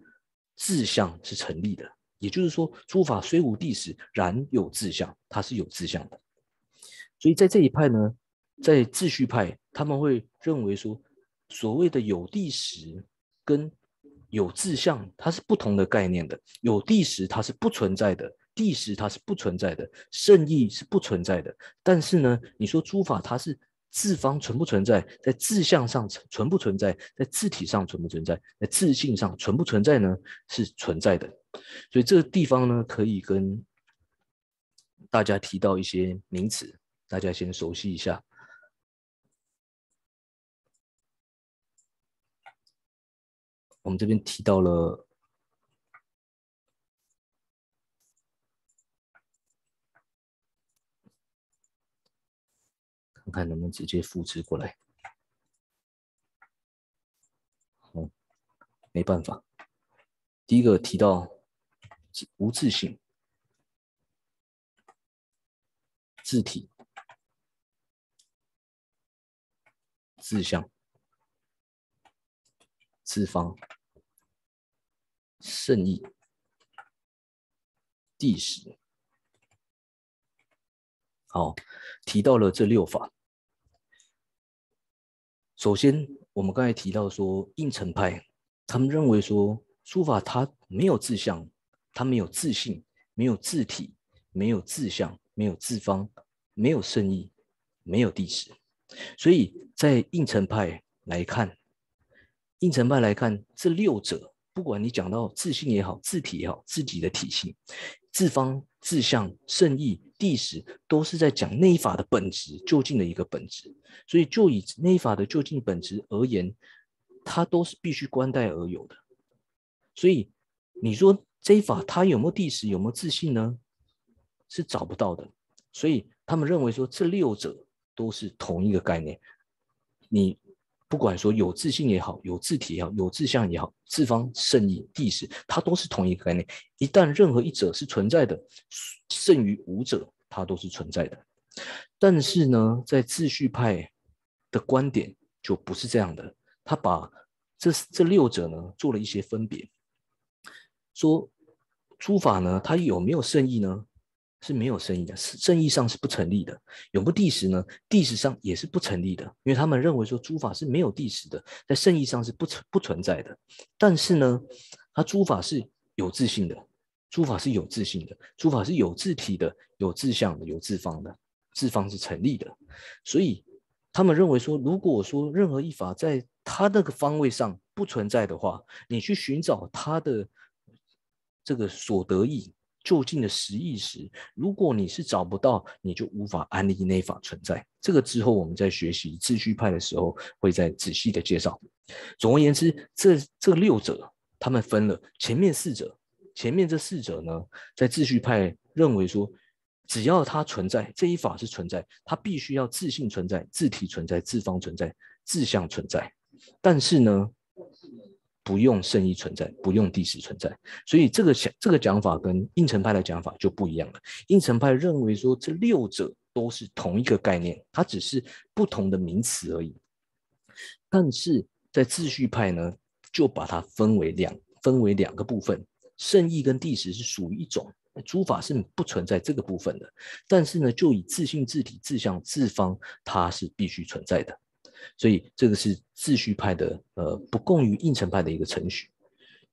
志向是成立的。也就是说，诸法虽无地时，然有志向，它是有志向的。所以在这一派呢，在秩序派，他们会认为说，所谓的有地时跟有志向，它是不同的概念的。有地时它是不存在的，地时它是不存在的，圣意是不存在的。但是呢，你说诸法它是。字方存不存在？在字相上存不存在？在字体上存不存在？在字性上存不存在呢？是存在的。所以这个地方呢，可以跟大家提到一些名词，大家先熟悉一下。我们这边提到了。看能不能直接复制过来。好，没办法。第一个提到无字性、字体、字相、字方、圣意、地时。好，提到了这六法。首先，我们刚才提到说，应城派他们认为说，书法它没有志向，它没有自信，没有字体，没有志向，没有字方，没有圣意，没有地势。所以在应城派来看，应城派来看这六者，不管你讲到自信也好，字体也好，自己的体性。字方、字相、圣意、地时，都是在讲内法的本质究竟的一个本质。所以，就以内法的究竟本质而言，它都是必须关待而有的。所以，你说这一法它有没有地时，有没有自信呢？是找不到的。所以，他们认为说这六者都是同一个概念。你。不管说有自信也好，有字体也好，有字相也好，字方、圣意、地势，它都是同一个概念。一旦任何一者是存在的，胜于五者，它都是存在的。但是呢，在秩序派的观点就不是这样的，他把这这六者呢做了一些分别，说诸法呢，它有没有圣意呢？是没有圣意的，是圣意上是不成立的。永不地时呢？地时上也是不成立的，因为他们认为说诸法是没有地时的，在圣意上是不存不存在的。但是呢，它诸法是有自性的，诸法是有自性的，诸法是有自体的，有自相的，有自方的，自方是成立的。所以他们认为说，如果说任何一法在它那个方位上不存在的话，你去寻找它的这个所得意。就近的实意时，如果你是找不到，你就无法安立内法存在。这个之后我们在学习秩序派的时候，会再仔细的介绍。总而言之，这这六者他们分了前面四者，前面这四者呢，在秩序派认为说，只要它存在，这一法是存在，它必须要自性存在、自体存在、自方存在、自相存在。但是呢？不用圣意存在，不用地势存在，所以这个讲这个讲法跟应成派的讲法就不一样了。应成派认为说这六者都是同一个概念，它只是不同的名词而已。但是在秩序派呢，就把它分为两分为两个部分，圣意跟地势是属于一种，诸法是不存在这个部分的。但是呢，就以自性、自体、自相、自方，它是必须存在的。所以这个是秩序派的，呃，不共于应承派的一个程序。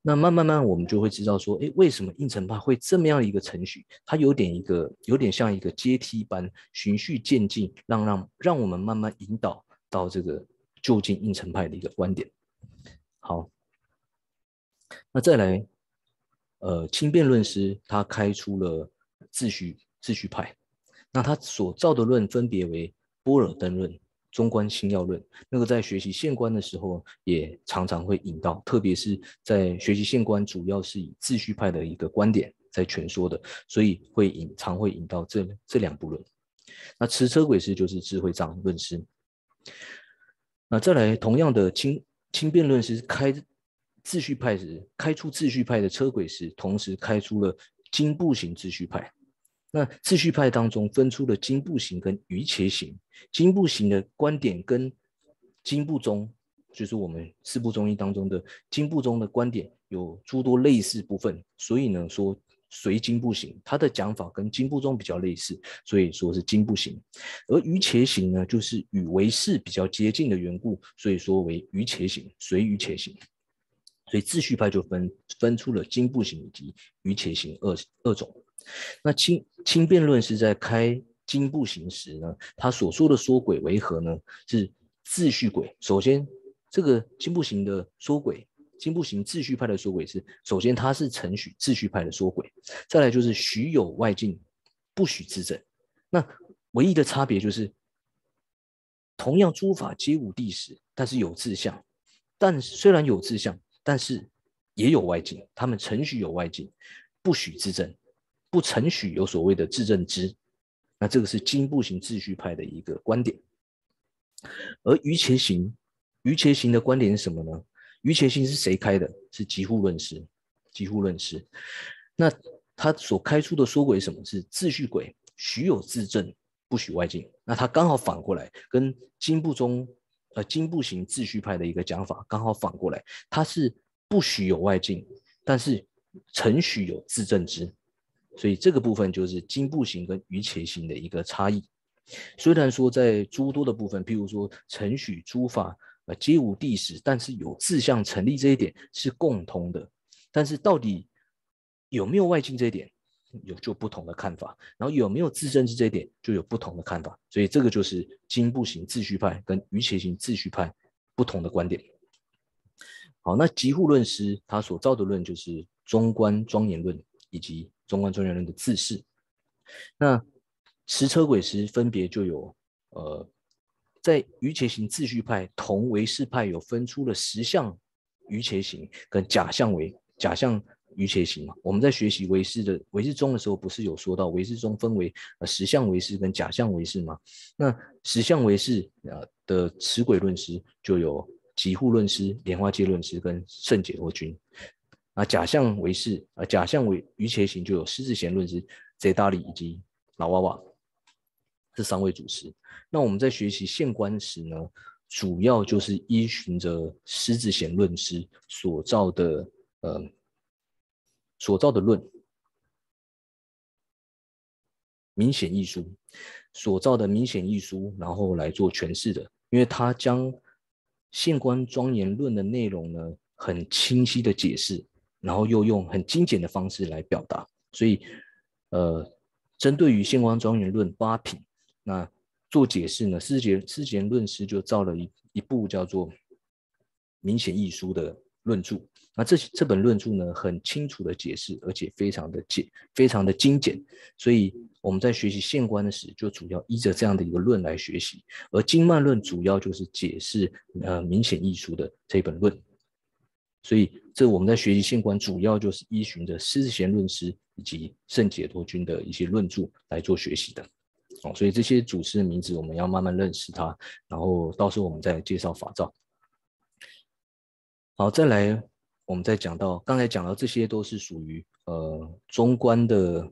那慢慢慢，我们就会知道说，哎，为什么应承派会这么样一个程序？它有点一个，有点像一个阶梯般循序渐进，让让让我们慢慢引导到这个就近应承派的一个观点。好，那再来，呃，轻辩论师他开出了秩序秩序派，那他所造的论分别为波尔登论。中观心要论，那个在学习现观的时候，也常常会引到，特别是在学习现观，主要是以秩序派的一个观点在诠说的，所以会引常会引到这这两部论。那持车轨师就是智慧藏论师。那再来同样的轻轻辩论师开秩序派时，开出秩序派的车轨时，同时开出了经步型秩序派。那秩序派当中分出了经部型跟余切型。经部型的观点跟经部中，就是我们四部中医当中的经部中的观点有诸多类似部分，所以呢说随经部型，它的讲法跟经部中比较类似，所以说是经部型。而余切型呢，就是与唯识比较接近的缘故，所以说为余切型，随余切型。所以秩序派就分分出了经部型以及余切型二二种。那轻轻辩论是在开经部型时呢，他所说的说轨为何呢？是秩序轨。首先，这个经部行的说轨，经部型秩序派的说轨是，首先它是承许秩序派的说轨，再来就是许有外境，不许自证。那唯一的差别就是，同样诸法皆无地时，但是有志向，但虽然有志向。但是也有外境，他们承许有外境，不许自证，不承许有所谓的自证知。那这个是经部型秩序派的一个观点。而余切行，余切行的观点是什么呢？余切行是谁开的？是极护论师，极护论师。那他所开出的说轨什么是秩序轨？许有自证，不许外境。那他刚好反过来，跟金步中。呃，经部型秩序派的一个讲法，刚好反过来，他是不许有外境，但是承许有自证之，所以这个部分就是金部型跟余切型的一个差异。虽然说在诸多的部分，譬如说承许诸法呃皆无地时，但是有自相成立这一点是共通的，但是到底有没有外境这一点？有就不同的看法，然后有没有自证之这一点就有不同的看法，所以这个就是金部型秩序派跟余切型秩序派不同的观点。好，那极护论师他所造的论就是中观庄严论以及中观庄严论的自释。那十车轨师分别就有呃，在余切型秩序派同唯识派有分出了实相余切型跟假象为假象。余切型嘛，我们在学习唯识的唯识中的时候，不是有说到唯识中分为呃实相唯识跟假相唯识吗？那实相唯识啊的持轨论师就有极护论师、莲花戒论师跟圣解脱君。啊，假象为是啊，假象为余切型就有狮子贤论师、贼大力以及老娃娃这三位主师。那我们在学习现观时呢，主要就是依循着狮子贤论师所造的呃。所造的论明显易书，所造的明显易书，然后来做诠释的，因为他将现观庄严论的内容呢，很清晰的解释，然后又用很精简的方式来表达，所以，呃，针对于现观庄严论八品，那做解释呢，师杰师杰论师就造了一一部叫做明显易书的论著。那这这本论著呢，很清楚的解释，而且非常的简，非常的精简。所以我们在学习现观的时，就主要依着这样的一个论来学习。而经脉论主要就是解释呃明显易书的这一本论。所以这我们在学习现观，主要就是依循着狮子贤论师以及圣解脱君的一些论著来做学习的。哦，所以这些祖师的名字我们要慢慢认识他，然后到时候我们再介绍法照。好，再来。我们在讲到刚才讲到这些都是属于呃中观的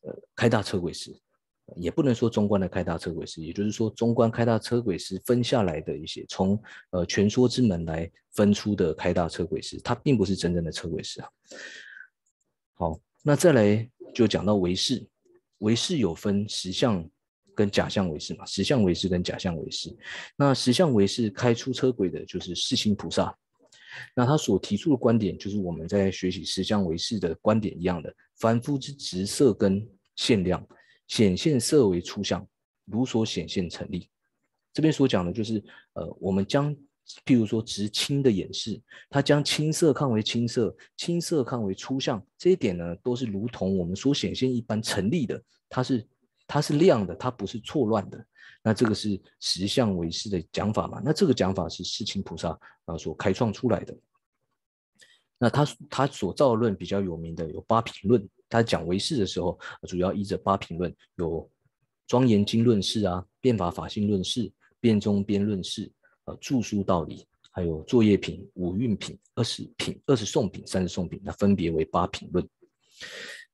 呃开大车轨师，也不能说中观的开大车轨师，也就是说中观开大车轨师分下来的一些从呃全说之门来分出的开大车轨师，它并不是真正的车轨师啊。好，那再来就讲到唯识，唯识有分实相跟假象唯识嘛，实相唯识跟假象唯识，那实相唯识开出车轨的就是世亲菩萨。那他所提出的观点，就是我们在学习实相唯识的观点一样的，凡夫之直色跟限量，显现色为初相，如所显现成立。这边所讲的就是，呃，我们将譬如说直青的演示，他将青色看为青色，青色看为初相，这一点呢，都是如同我们所显现一般成立的，它是它是亮的，它不是错乱的。那这个是实相为是的讲法嘛？那这个讲法是世亲菩萨啊所开创出来的。那他他所造论比较有名的有八品论，他讲唯识的时候，主要依着八品论，有庄严经论释啊、变法法性论释、辩中边论释、呃著书道理，还有作业品、五蕴品、二十品、二十送品、三十送品，那分别为八品论。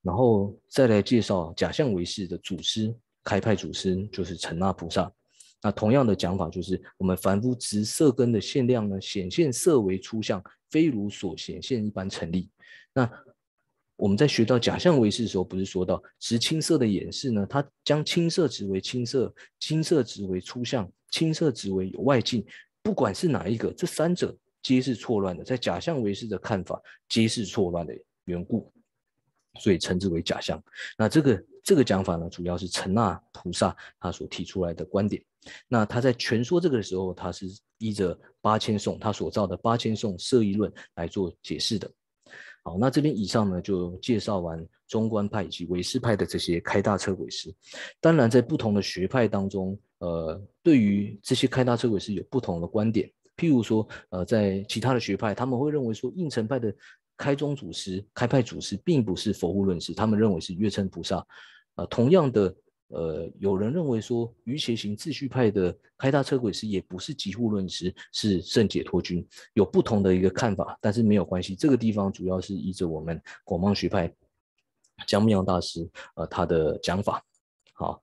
然后再来介绍假象为师的祖师，开派祖师就是陈那菩萨。那同样的讲法就是，我们凡夫执色根的限量呢，显现色为初相，非如所显现一般成立。那我们在学到假象为师的时候，不是说到执青色的演示呢？它将青色指为青色，青色指为初相，青色指为有外境。不管是哪一个，这三者皆是错乱的，在假象为师的看法，皆是错乱的缘故。所以称之为假象。那这个这个讲法呢，主要是陈那菩萨他所提出来的观点。那他在全说这个的时候，他是依着八千颂他所造的八千颂摄义论来做解释的。好，那这边以上呢就介绍完中观派以及唯识派的这些开大车鬼师。当然，在不同的学派当中，呃，对于这些开大车鬼师有不同的观点。譬如说，呃，在其他的学派，他们会认为说应成派的。开宗祖师、开派祖师并不是佛护论师，他们认为是月称菩萨。呃，同样的，呃，有人认为说瑜伽行秩序派的开大车轨师也不是极护论师，是圣解脱君，有不同的一个看法，但是没有关系。这个地方主要是依着我们广芒学派江妙大师呃他的讲法。好，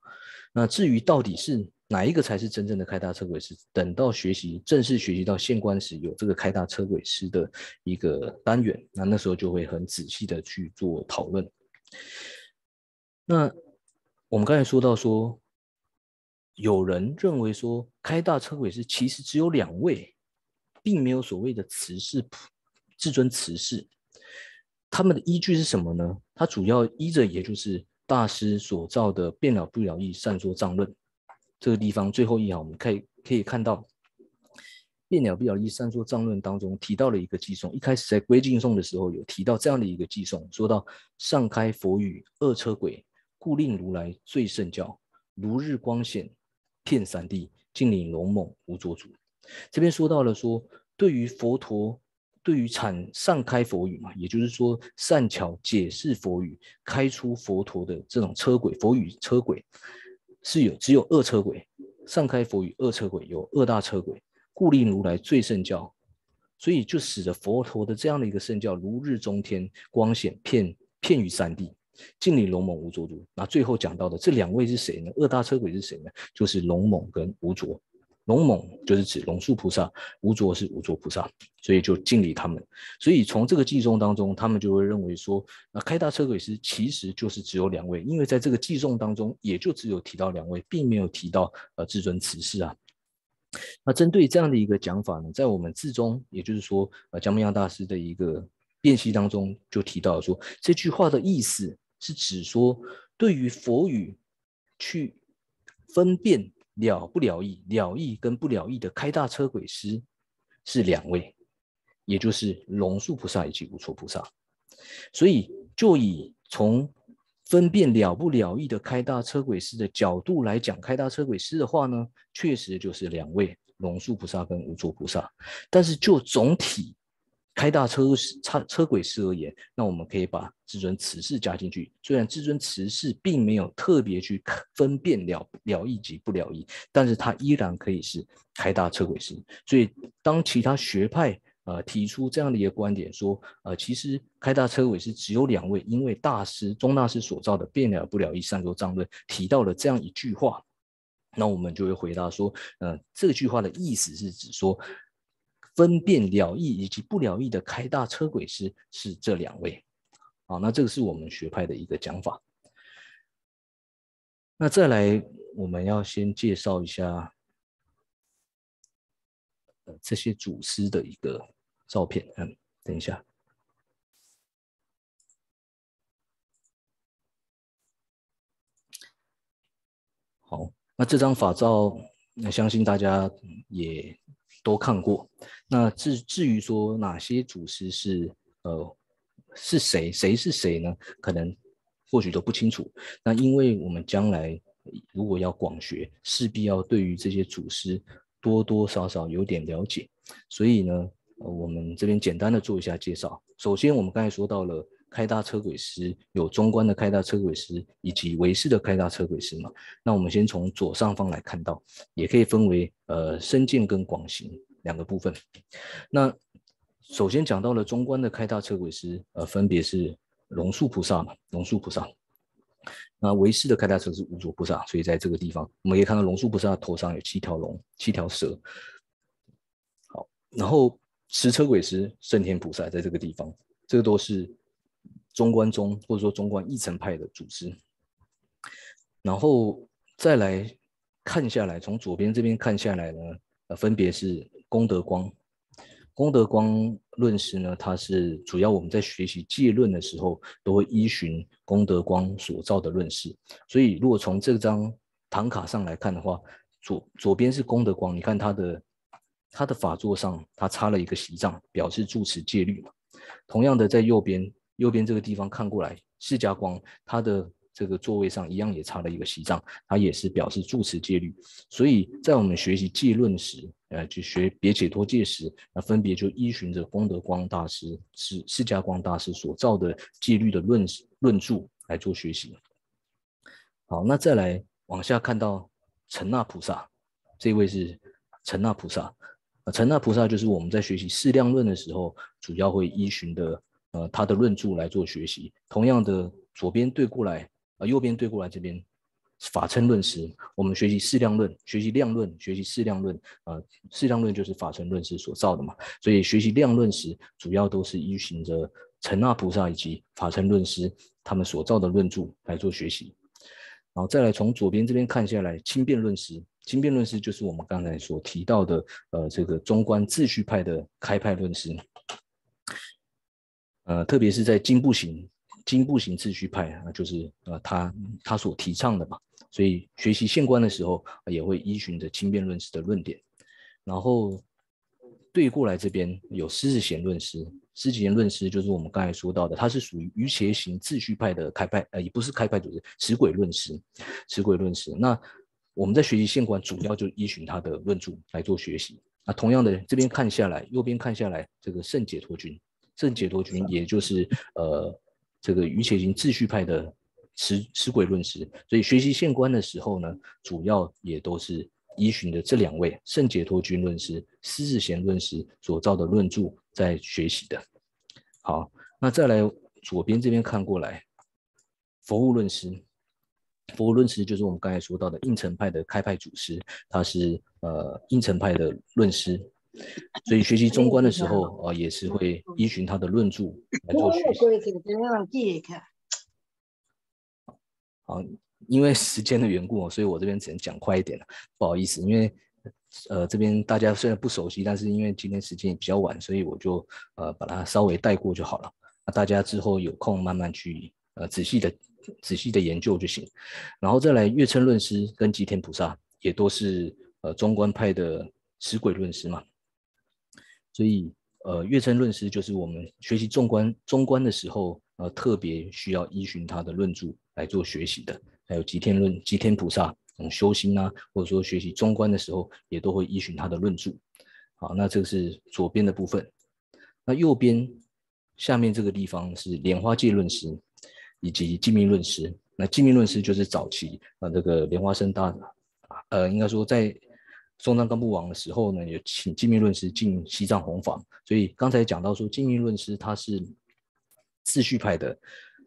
那至于到底是。哪一个才是真正的开大车轨师？等到学习正式学习到县官时，有这个开大车轨师的一个单元，那那时候就会很仔细的去做讨论。那我们刚才说到说，有人认为说开大车轨是其实只有两位，并没有所谓的慈氏至尊慈氏。他们的依据是什么呢？他主要依着也就是大师所造的《变了不了义善说藏论》。这个地方最后一行，我们可以可以看到《变鸟不了义三说藏论》当中提到了一个寄颂。一开始在归敬颂的时候有提到这样的一个寄颂，说到上开佛语二车轨，故令如来最胜教，如日光显，遍三地，尽领龙猛无作主。这边说到了说，对于佛陀，对于阐上开佛语嘛，也就是说善巧解释佛语，开出佛陀的这种车轨，佛语车轨。是有只有二车轨，上开佛语二车轨有二大车轨，故令如来最胜教，所以就使得佛陀的这样的一个圣教如日中天，光显遍遍于三地，尽领龙猛无着主。那最后讲到的这两位是谁呢？二大车轨是谁呢？就是龙猛跟无着。龙猛就是指龙树菩萨，无着是无着菩萨，所以就敬礼他们。所以从这个记诵当中，他们就会认为说，那开大车鬼师其实就是只有两位，因为在这个记诵当中，也就只有提到两位，并没有提到呃至尊慈氏啊。那针对这样的一个讲法呢，在我们字中，也就是说呃江明阳大师的一个辨析当中，就提到说这句话的意思是指说，对于佛语去分辨。了不了义，了义跟不了义的开大车鬼师是两位，也就是龙树菩萨以及无错菩萨。所以就以从分辨了不了义的开大车鬼师的角度来讲，开大车鬼师的话呢，确实就是两位龙树菩萨跟无错菩萨。但是就总体。开大车车车轨师而言，那我们可以把至尊慈氏加进去。虽然至尊慈氏并没有特别去分辨了了义及不了义，但是他依然可以是开大车轨师。所以当其他学派呃提出这样的一个观点，说呃其实开大车轨师只有两位，因为大师宗大师所造的变了不了义三多藏论提到了这样一句话，那我们就会回答说，呃这句话的意思是指说。分辨了义以及不了义的开大车轨师是这两位，好，那这个是我们学派的一个讲法。那再来，我们要先介绍一下，这些祖师的一个照片。嗯，等一下。好，那这张法照，那相信大家也。都看过，那至至于说哪些祖师是呃是谁，谁是谁呢？可能或许都不清楚。那因为我们将来如果要广学，势必要对于这些祖师多多少少有点了解，所以呢，我们这边简单的做一下介绍。首先，我们刚才说到了。开大车轨师有中观的开大车轨师，以及唯识的开大车轨师嘛？那我们先从左上方来看到，也可以分为呃深见跟广行。两个部分。那首先讲到了中观的开大车轨师，呃，分别是龙树菩萨嘛，龙树菩萨。那唯识的开大车是无着菩萨，所以在这个地方我们可以看到龙树菩萨头上有七条龙、七条蛇。好，然后十车鬼师圣天菩萨在这个地方，这个都是中观中或者说中观一层派的组织。然后再来看下来，从左边这边看下来呢，呃，分别是功德光。功德光论师呢，他是主要我们在学习戒论的时候，都会依循功德光所造的论师。所以，如果从这张唐卡上来看的话，左左边是功德光，你看他的他的法座上，他插了一个席杖，表示住持戒律嘛。同样的，在右边右边这个地方看过来，释迦光他的。这个座位上一样也插了一个席杖，他也是表示住持戒律。所以在我们学习戒论时，呃，就学别解脱戒时，那分别就依循着功德光大师、是释迦光大师所造的戒律的论论著来做学习。好，那再来往下看到陈那菩萨，这位是陈那菩萨。呃，陈那菩萨就是我们在学习释量论的时候，主要会依循的呃他的论著来做学习。同样的，左边对过来。呃，右边对过来这边，法称论师，我们学习适量论，学习量论，学习适量论。呃，适量论就是法称论师所造的嘛，所以学习量论时，主要都是依循着陈那菩萨以及法称论师他们所造的论著来做学习。然后再来从左边这边看下来，轻辩论师，轻辩论师就是我们刚才所提到的，呃，这个中观秩序派的开派论师。呃，特别是在经部行。经部行秩序派啊，就是呃他他所提倡的嘛，所以学习县官的时候也会依循着轻便论师的论点，然后对过来这边有狮子贤论师，狮子贤论师就是我们刚才说到的，他是属于瑜伽行秩序派的开派，呃也不是开派组织，持轨论师，持轨论师。那我们在学习县官，主要就依循他的论著来做学习。那同样的这边看下来，右边看下来，这个圣解脱君，圣解脱君也就是呃。这个瑜伽行秩序派的持持轨论师，所以学习现观的时候呢，主要也都是依循的这两位圣解脱君论师、狮子贤论师所造的论著在学习的。好，那再来左边这边看过来，佛物论师，佛物论师就是我们刚才说到的应成派的开派祖师，他是呃应成派的论师。所以学习中观的时候啊，也是会依循他的论著来做学习。好，因为时间的缘故，所以我这边只能讲快一点了，不好意思。因为呃这边大家虽然不熟悉，但是因为今天时间也比较晚，所以我就呃把它稍微带过就好了。那大家之后有空慢慢去呃仔细的仔细的研究就行。然后再来月称论师跟吉田菩萨也都是呃中观派的持轨论师嘛。所以，呃，月称论师就是我们学习中观中观的时候，呃，特别需要依循他的论著来做学习的。还有吉天论、吉天菩萨，嗯，修心啊，或者说学习中观的时候，也都会依循他的论著。好，那这个是左边的部分。那右边下面这个地方是莲花戒论师以及寂命论师。那寂命论师就是早期啊，这个莲花生大，呃，应该说在。松赞干布王的时候呢，有请净命论师进西藏弘法。所以刚才讲到说，净命论师他是秩序派的，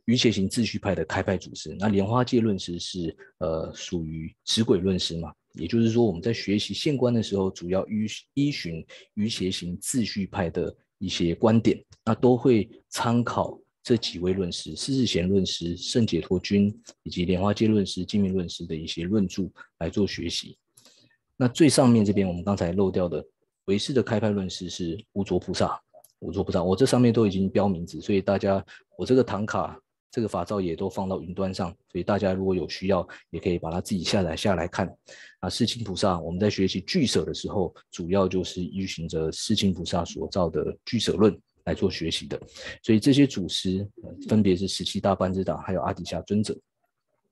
瑜伽行秩序派的开派祖师。那莲花戒论师是呃属于持轨论师嘛？也就是说，我们在学习现观的时候，主要依依循瑜伽行秩序派的一些观点，那都会参考这几位论师：释智贤论师、圣解脱君以及莲花戒论师、净命论师的一些论著来做学习。那最上面这边，我们刚才漏掉的唯识的开派论师是无着菩萨。无着菩萨，我这上面都已经标名字，所以大家，我这个唐卡、这个法照也都放到云端上，所以大家如果有需要，也可以把它自己下载下来看。啊，世亲菩萨，我们在学习俱舍的时候，主要就是依循着世亲菩萨所造的俱舍论来做学习的。所以这些祖师分别是十七大班智达，还有阿底峡尊者，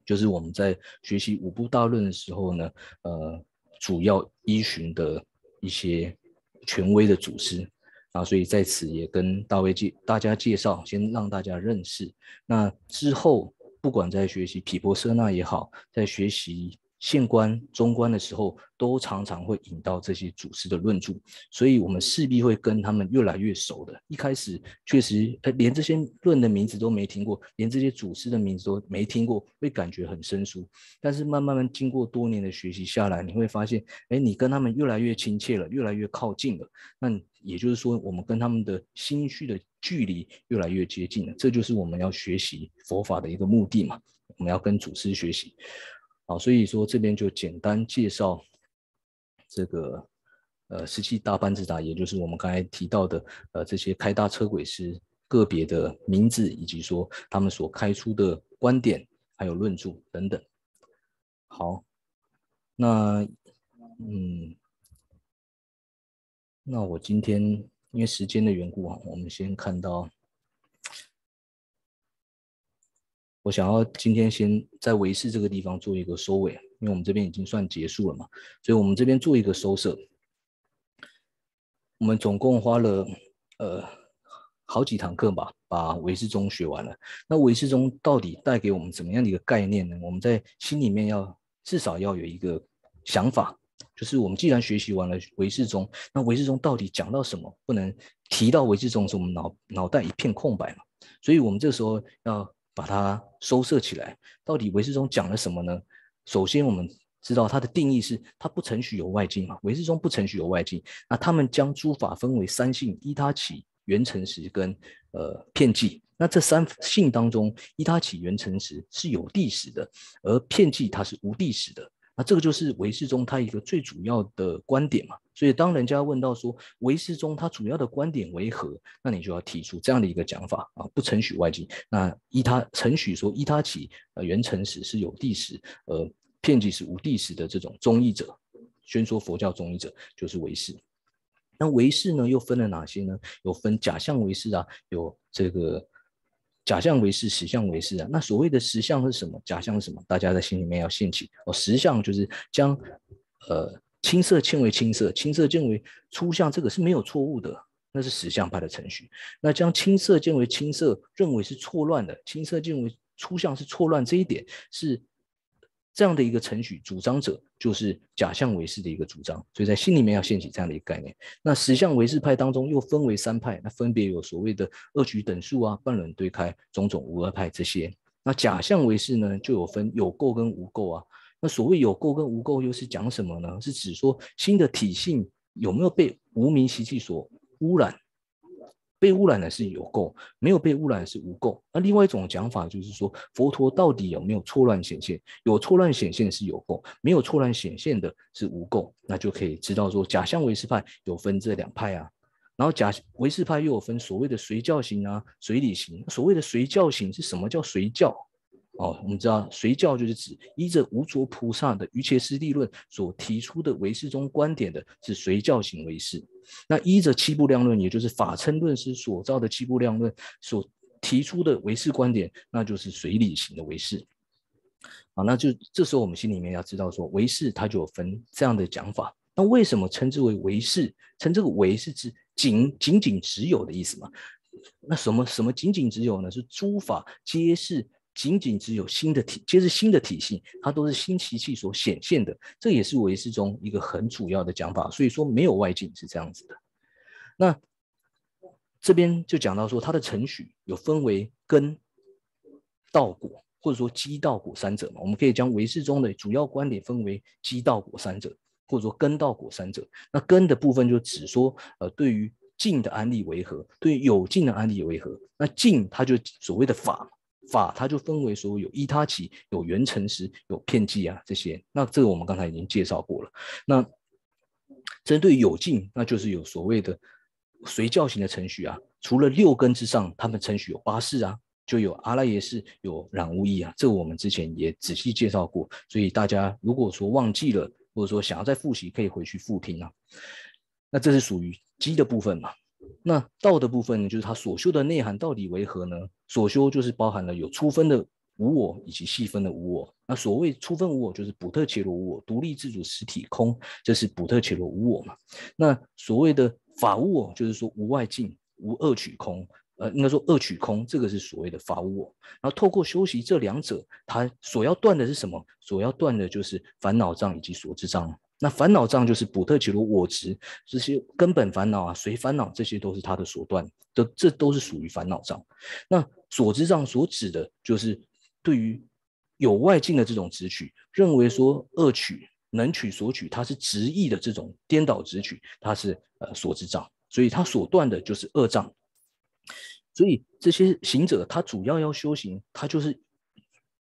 就是我们在学习五部大论的时候呢，呃。主要依循的一些权威的组织啊，所以在此也跟大卫介大家介绍，先让大家认识。那之后，不管在学习毗婆舍那也好，在学习县官、中官的时候，都常常会引到这些祖师的论著，所以我们势必会跟他们越来越熟的。一开始确实，呃，连这些论的名字都没听过，连这些祖师的名字都没听过，会感觉很生疏。但是慢慢慢经过多年的学习下来，你会发现，哎，你跟他们越来越亲切了，越来越靠近了。那也就是说，我们跟他们的心绪的距离越来越接近了。这就是我们要学习佛法的一个目的嘛。我们要跟祖师学习。好，所以说这边就简单介绍这个呃十七大班子达，也就是我们刚才提到的呃这些开大车轨师个别的名字，以及说他们所开出的观点，还有论著等等。好，那嗯，那我今天因为时间的缘故啊，我们先看到。我想要今天先在维氏这个地方做一个收尾，因为我们这边已经算结束了嘛，所以我们这边做一个收摄。我们总共花了呃好几堂课吧，把维氏中学完了。那维氏中到底带给我们怎么样的一个概念呢？我们在心里面要至少要有一个想法，就是我们既然学习完了维氏中，那维氏中到底讲到什么？不能提到维氏宗时，我们脑脑袋一片空白嘛。所以我们这时候要。把它收摄起来，到底唯识中讲了什么呢？首先，我们知道它的定义是它不承许有外境嘛，唯识中不承许有外境。那他们将诸法分为三性：依他起、缘成实跟呃片剂。那这三性当中，依他起、缘成实是有地识的，而片剂它是无地识的。那这个就是唯识中它一个最主要的观点嘛。所以当人家问到说唯识中它主要的观点为何，那你就要提出这样的一个讲法啊，不承许外境。那依他承许说依他起呃原成实是有地识，呃片即是无地识的这种中义者，宣说佛教中义者就是唯识。那唯识呢又分了哪些呢？有分假象唯识啊，有这个。假象为是，实相为是啊。那所谓的实相是什么？假象是什么？大家在心里面要现起哦。实相就是将呃青色称为青色，青色见为初相，这个是没有错误的，那是实相派的程序。那将青色见为青色，认为是错乱的，青色见为初相是错乱，这一点是。这样的一个程序主张者就是假象为是的一个主张，所以在心里面要掀起这样的一个概念。那实相为是派当中又分为三派，那分别有所谓的二举等数啊、半轮对开、种种无二派这些。那假象为是呢，就有分有垢跟无垢啊。那所谓有垢跟无垢又是讲什么呢？是指说新的体性有没有被无名习气所污染？被污染的是有垢，没有被污染的是无垢。那另外一种讲法就是说，佛陀到底有没有错乱显现？有错乱显现是有垢，没有错乱显现的是无垢。那就可以知道说，假象唯识派有分这两派啊。然后假唯识派又有分所谓的随教型啊、随理型。所谓的随教型是什么叫随教？哦，我们知道随教就是指依着无着菩萨的瑜伽师地论所提出的唯识中观点的，是随教型唯识。那依着七部量论，也就是法称论师所造的七部量论所提出的唯识观点，那就是随理型的唯识。好，那就这时候我们心里面要知道说，唯识它就有分这样的讲法。那为什么称之为唯识？称这个唯是指仅仅仅只有的意思嘛？那什么什么仅仅只有呢？是诸法皆是。仅仅只有新的体，皆是新的体系，它都是新奇气所显现的，这也是唯识中一个很主要的讲法。所以说没有外境是这样子的。那这边就讲到说，它的程序有分为根、道、果，或者说基、道、果三者嘛。我们可以将唯识中的主要观点分为基、道、果三者，或者说根、道、果三者。那根的部分就只说，呃，对于静的安利为何？对于有静的安利为何？那静它就所谓的法。法它就分为说有依他起、有缘成实、有片剂啊这些。那这个我们刚才已经介绍过了。那针对有境，那就是有所谓的随教型的程序啊。除了六根之上，他们程序有八事啊，就有阿赖耶识、有染污意啊。这个我们之前也仔细介绍过，所以大家如果说忘记了，或者说想要再复习，可以回去复听啊。那这是属于基的部分嘛？那道的部分呢，就是他所修的内涵到底为何呢？所修就是包含了有初分的无我以及细分的无我。那所谓初分无我，就是补特切罗无我，独立自主实体空，这是补特切罗无我嘛。那所谓的法无我，就是说无外境、无二取空，呃，应该说二取空，这个是所谓的法无我。然后透过修习这两者，他所要断的是什么？所要断的就是烦恼障以及所知障。那烦恼障就是补特伽罗我执这些根本烦恼啊，随烦恼这些都是他的所断的，这都是属于烦恼障。那所知障所指的就是对于有外境的这种执取，认为说恶取能取所取，它是执意的这种颠倒执取，它是呃所知障，所以他所断的就是恶障。所以这些行者他主要要修行，他就是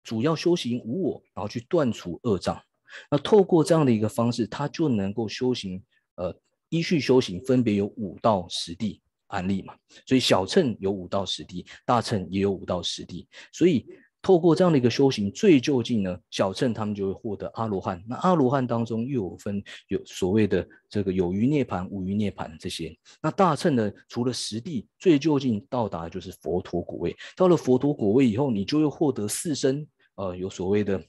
主要修行无我，然后去断除恶障。那透过这样的一个方式，他就能够修行，呃，依序修行，分别有五到十地案例嘛。所以小乘有五到十地，大乘也有五到十地。所以透过这样的一个修行，最就近呢，小乘他们就会获得阿罗汉。那阿罗汉当中又有分有所谓的这个有余涅盘、无余涅盘这些。那大乘呢，除了十地，最就近到达就是佛陀果位。到了佛陀果位以后，你就会获得四身，呃，有所谓的。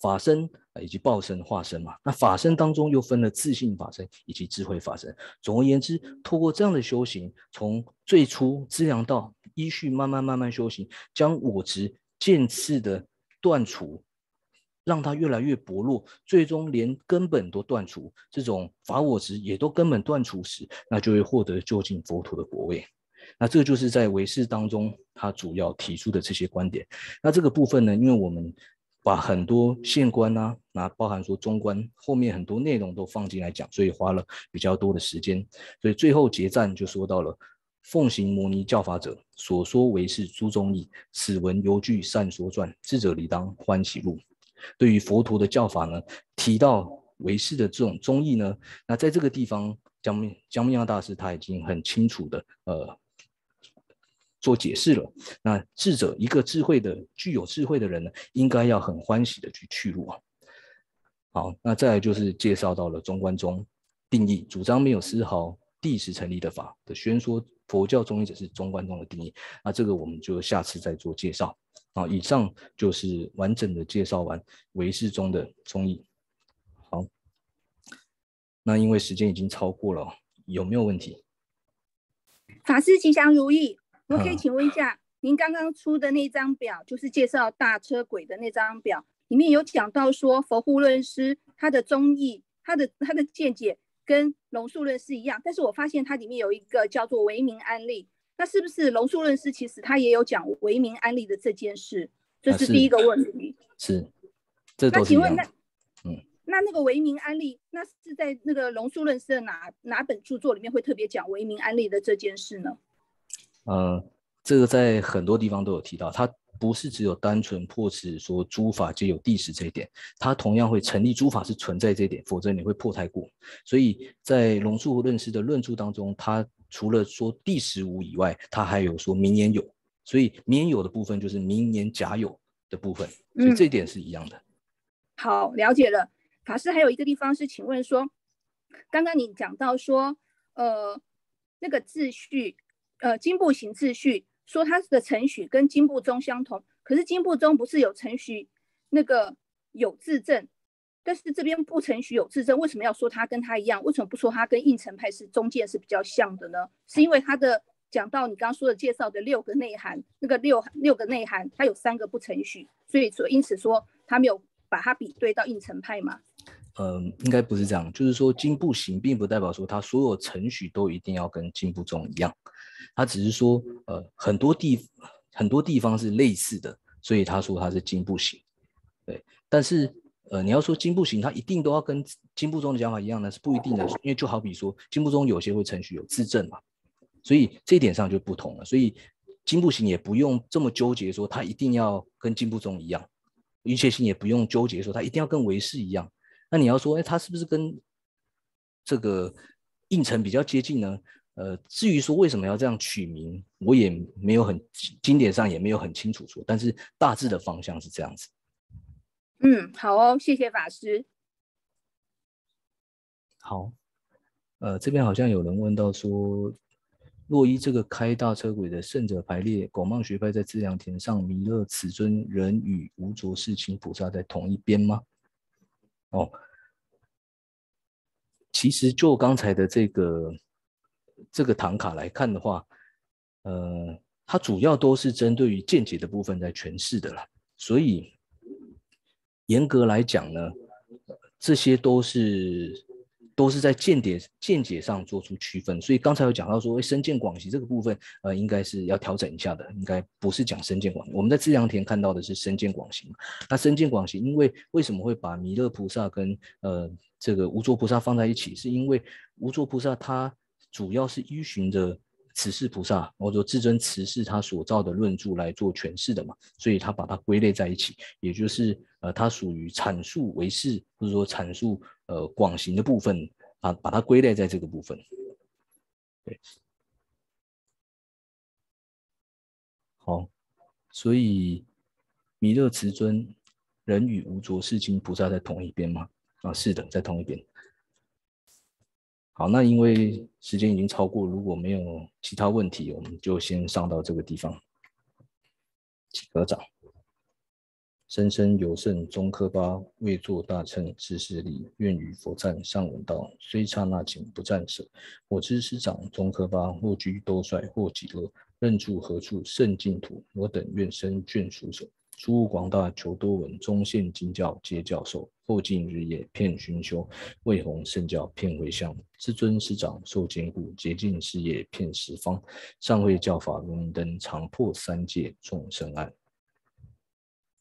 法身啊，以及报身、化身嘛。那法身当中又分了自信法身以及智慧法身。总而言之，透过这样的修行，从最初资粮道依序慢慢慢慢修行，将我执渐次的断除，让它越来越薄弱，最终连根本都断除，这种法我执也都根本断除时，那就会获得就近佛陀的果位。那这就是在唯识当中他主要提出的这些观点。那这个部分呢，因为我们。把很多县官啊，那包含说中官后面很多内容都放进来讲，所以花了比较多的时间。所以最后结赞就说到了，奉行摩尼教法者所说为是诸宗义，此文犹具善说传，智者理当欢喜录。对于佛陀的教法呢，提到为是的这种宗义呢，那在这个地方，江江密亚大师他已经很清楚的呃。做解释了，那智者一个智慧的、具有智慧的人呢，应该要很欢喜的去去入啊。好，那再来就是介绍到了中观中定义，主张没有丝毫地时成立的法的宣说，佛教中医者是中观中的定义。那这个我们就下次再做介绍啊。以上就是完整的介绍完唯识中的中医。好，那因为时间已经超过了，有没有问题？法师吉祥如意。我可以请问一下，您刚刚出的那张表，就是介绍大车轨的那张表，里面有讲到说佛护论师他的中意，他的他的见解跟龙树论师一样，但是我发现它里面有一个叫做为民安利，那是不是龙树论师其实他也有讲为民安利的这件事？这是第一个问题。是，这那请问那，嗯，那那个为民安利，那是在那个龙树论师的哪哪本著作里面会特别讲为民安利的这件事呢？呃，这个在很多地方都有提到，它不是只有单纯破斥说诸法皆有地时这一点，它同样会成立诸法是存在这一点，否则你会破太过。所以在龙树论师的论著当中，他除了说地时无以外，他还有说明年有，所以明年有的部分就是明年假有的部分，所以这一点是一样的。好，了解了。法师还有一个地方是，请问说，刚刚你讲到说，呃，那个秩序。呃，经部行秩序说它的程序跟经部中相同，可是经部中不是有程序那个有自证，但是这边不程序有自证，为什么要说它跟它一样？为什么不说它跟应成派是中间是比较像的呢？是因为它的讲到你刚刚说的介绍的六个内涵，那个六六个内涵，它有三个不程序，所以说因此说它没有把它比对到应成派嘛？嗯，应该不是这样，就是说经部行并不代表说它所有程序都一定要跟经部中一样。他只是说，呃，很多地很多地方是类似的，所以他说他是经部行，对。但是，呃，你要说经部行，它一定都要跟经部中的讲法一样呢，是不一定的。因为就好比说，经部中有些会程序有自证嘛，所以这一点上就不同了。所以经部行也不用这么纠结说它一定要跟经部中一样，一切性也不用纠结说它一定要跟唯识一样。那你要说，哎，它是不是跟这个应成比较接近呢？呃，至于说为什么要这样取名，我也没有很经典上也没有很清楚说，但是大致的方向是这样子。嗯，好哦，谢谢法师。好，呃，这边好像有人问到说，若依这个开大车轨的圣者排列，广袤学派在资粮田上弥勒此尊人与无着世亲菩萨在同一边吗？哦，其实就刚才的这个。这个唐卡来看的话，呃，它主要都是针对于见解的部分在诠释的啦。所以严格来讲呢，这些都是。都是在见解见解上做出区分，所以刚才有讲到说，深见广行这个部分，呃，应该是要调整一下的，应该不是讲深见广。我们在资阳田看到的是深见广行，那深见广行，因为为什么会把弥勒菩萨跟呃这个无着菩萨放在一起？是因为无着菩萨他主要是依循着慈氏菩萨，或者说至尊慈氏他所造的论著来做诠释的嘛，所以他把它归类在一起，也就是呃，它属于阐述唯识，或者说阐述。呃，广行的部分，把把它归类在这个部分。对，好，所以弥勒慈尊人与无着世经菩萨在同一边吗？啊，是的，在同一边。好，那因为时间已经超过，如果没有其他问题，我们就先上到这个地方。请合掌。生生有圣中科巴未作大乘知识力，愿与佛赞上闻道，虽刹那请不暂舍。我知师长中科巴或居多帅或极乐，任住何处圣净土，我等愿生眷属手。诸广大求多闻，中信经教皆教授。后尽日夜骗寻修，为弘圣教骗回向。至尊师长受坚固，竭尽事业骗十方。上会教法如明灯，常破三界众生暗。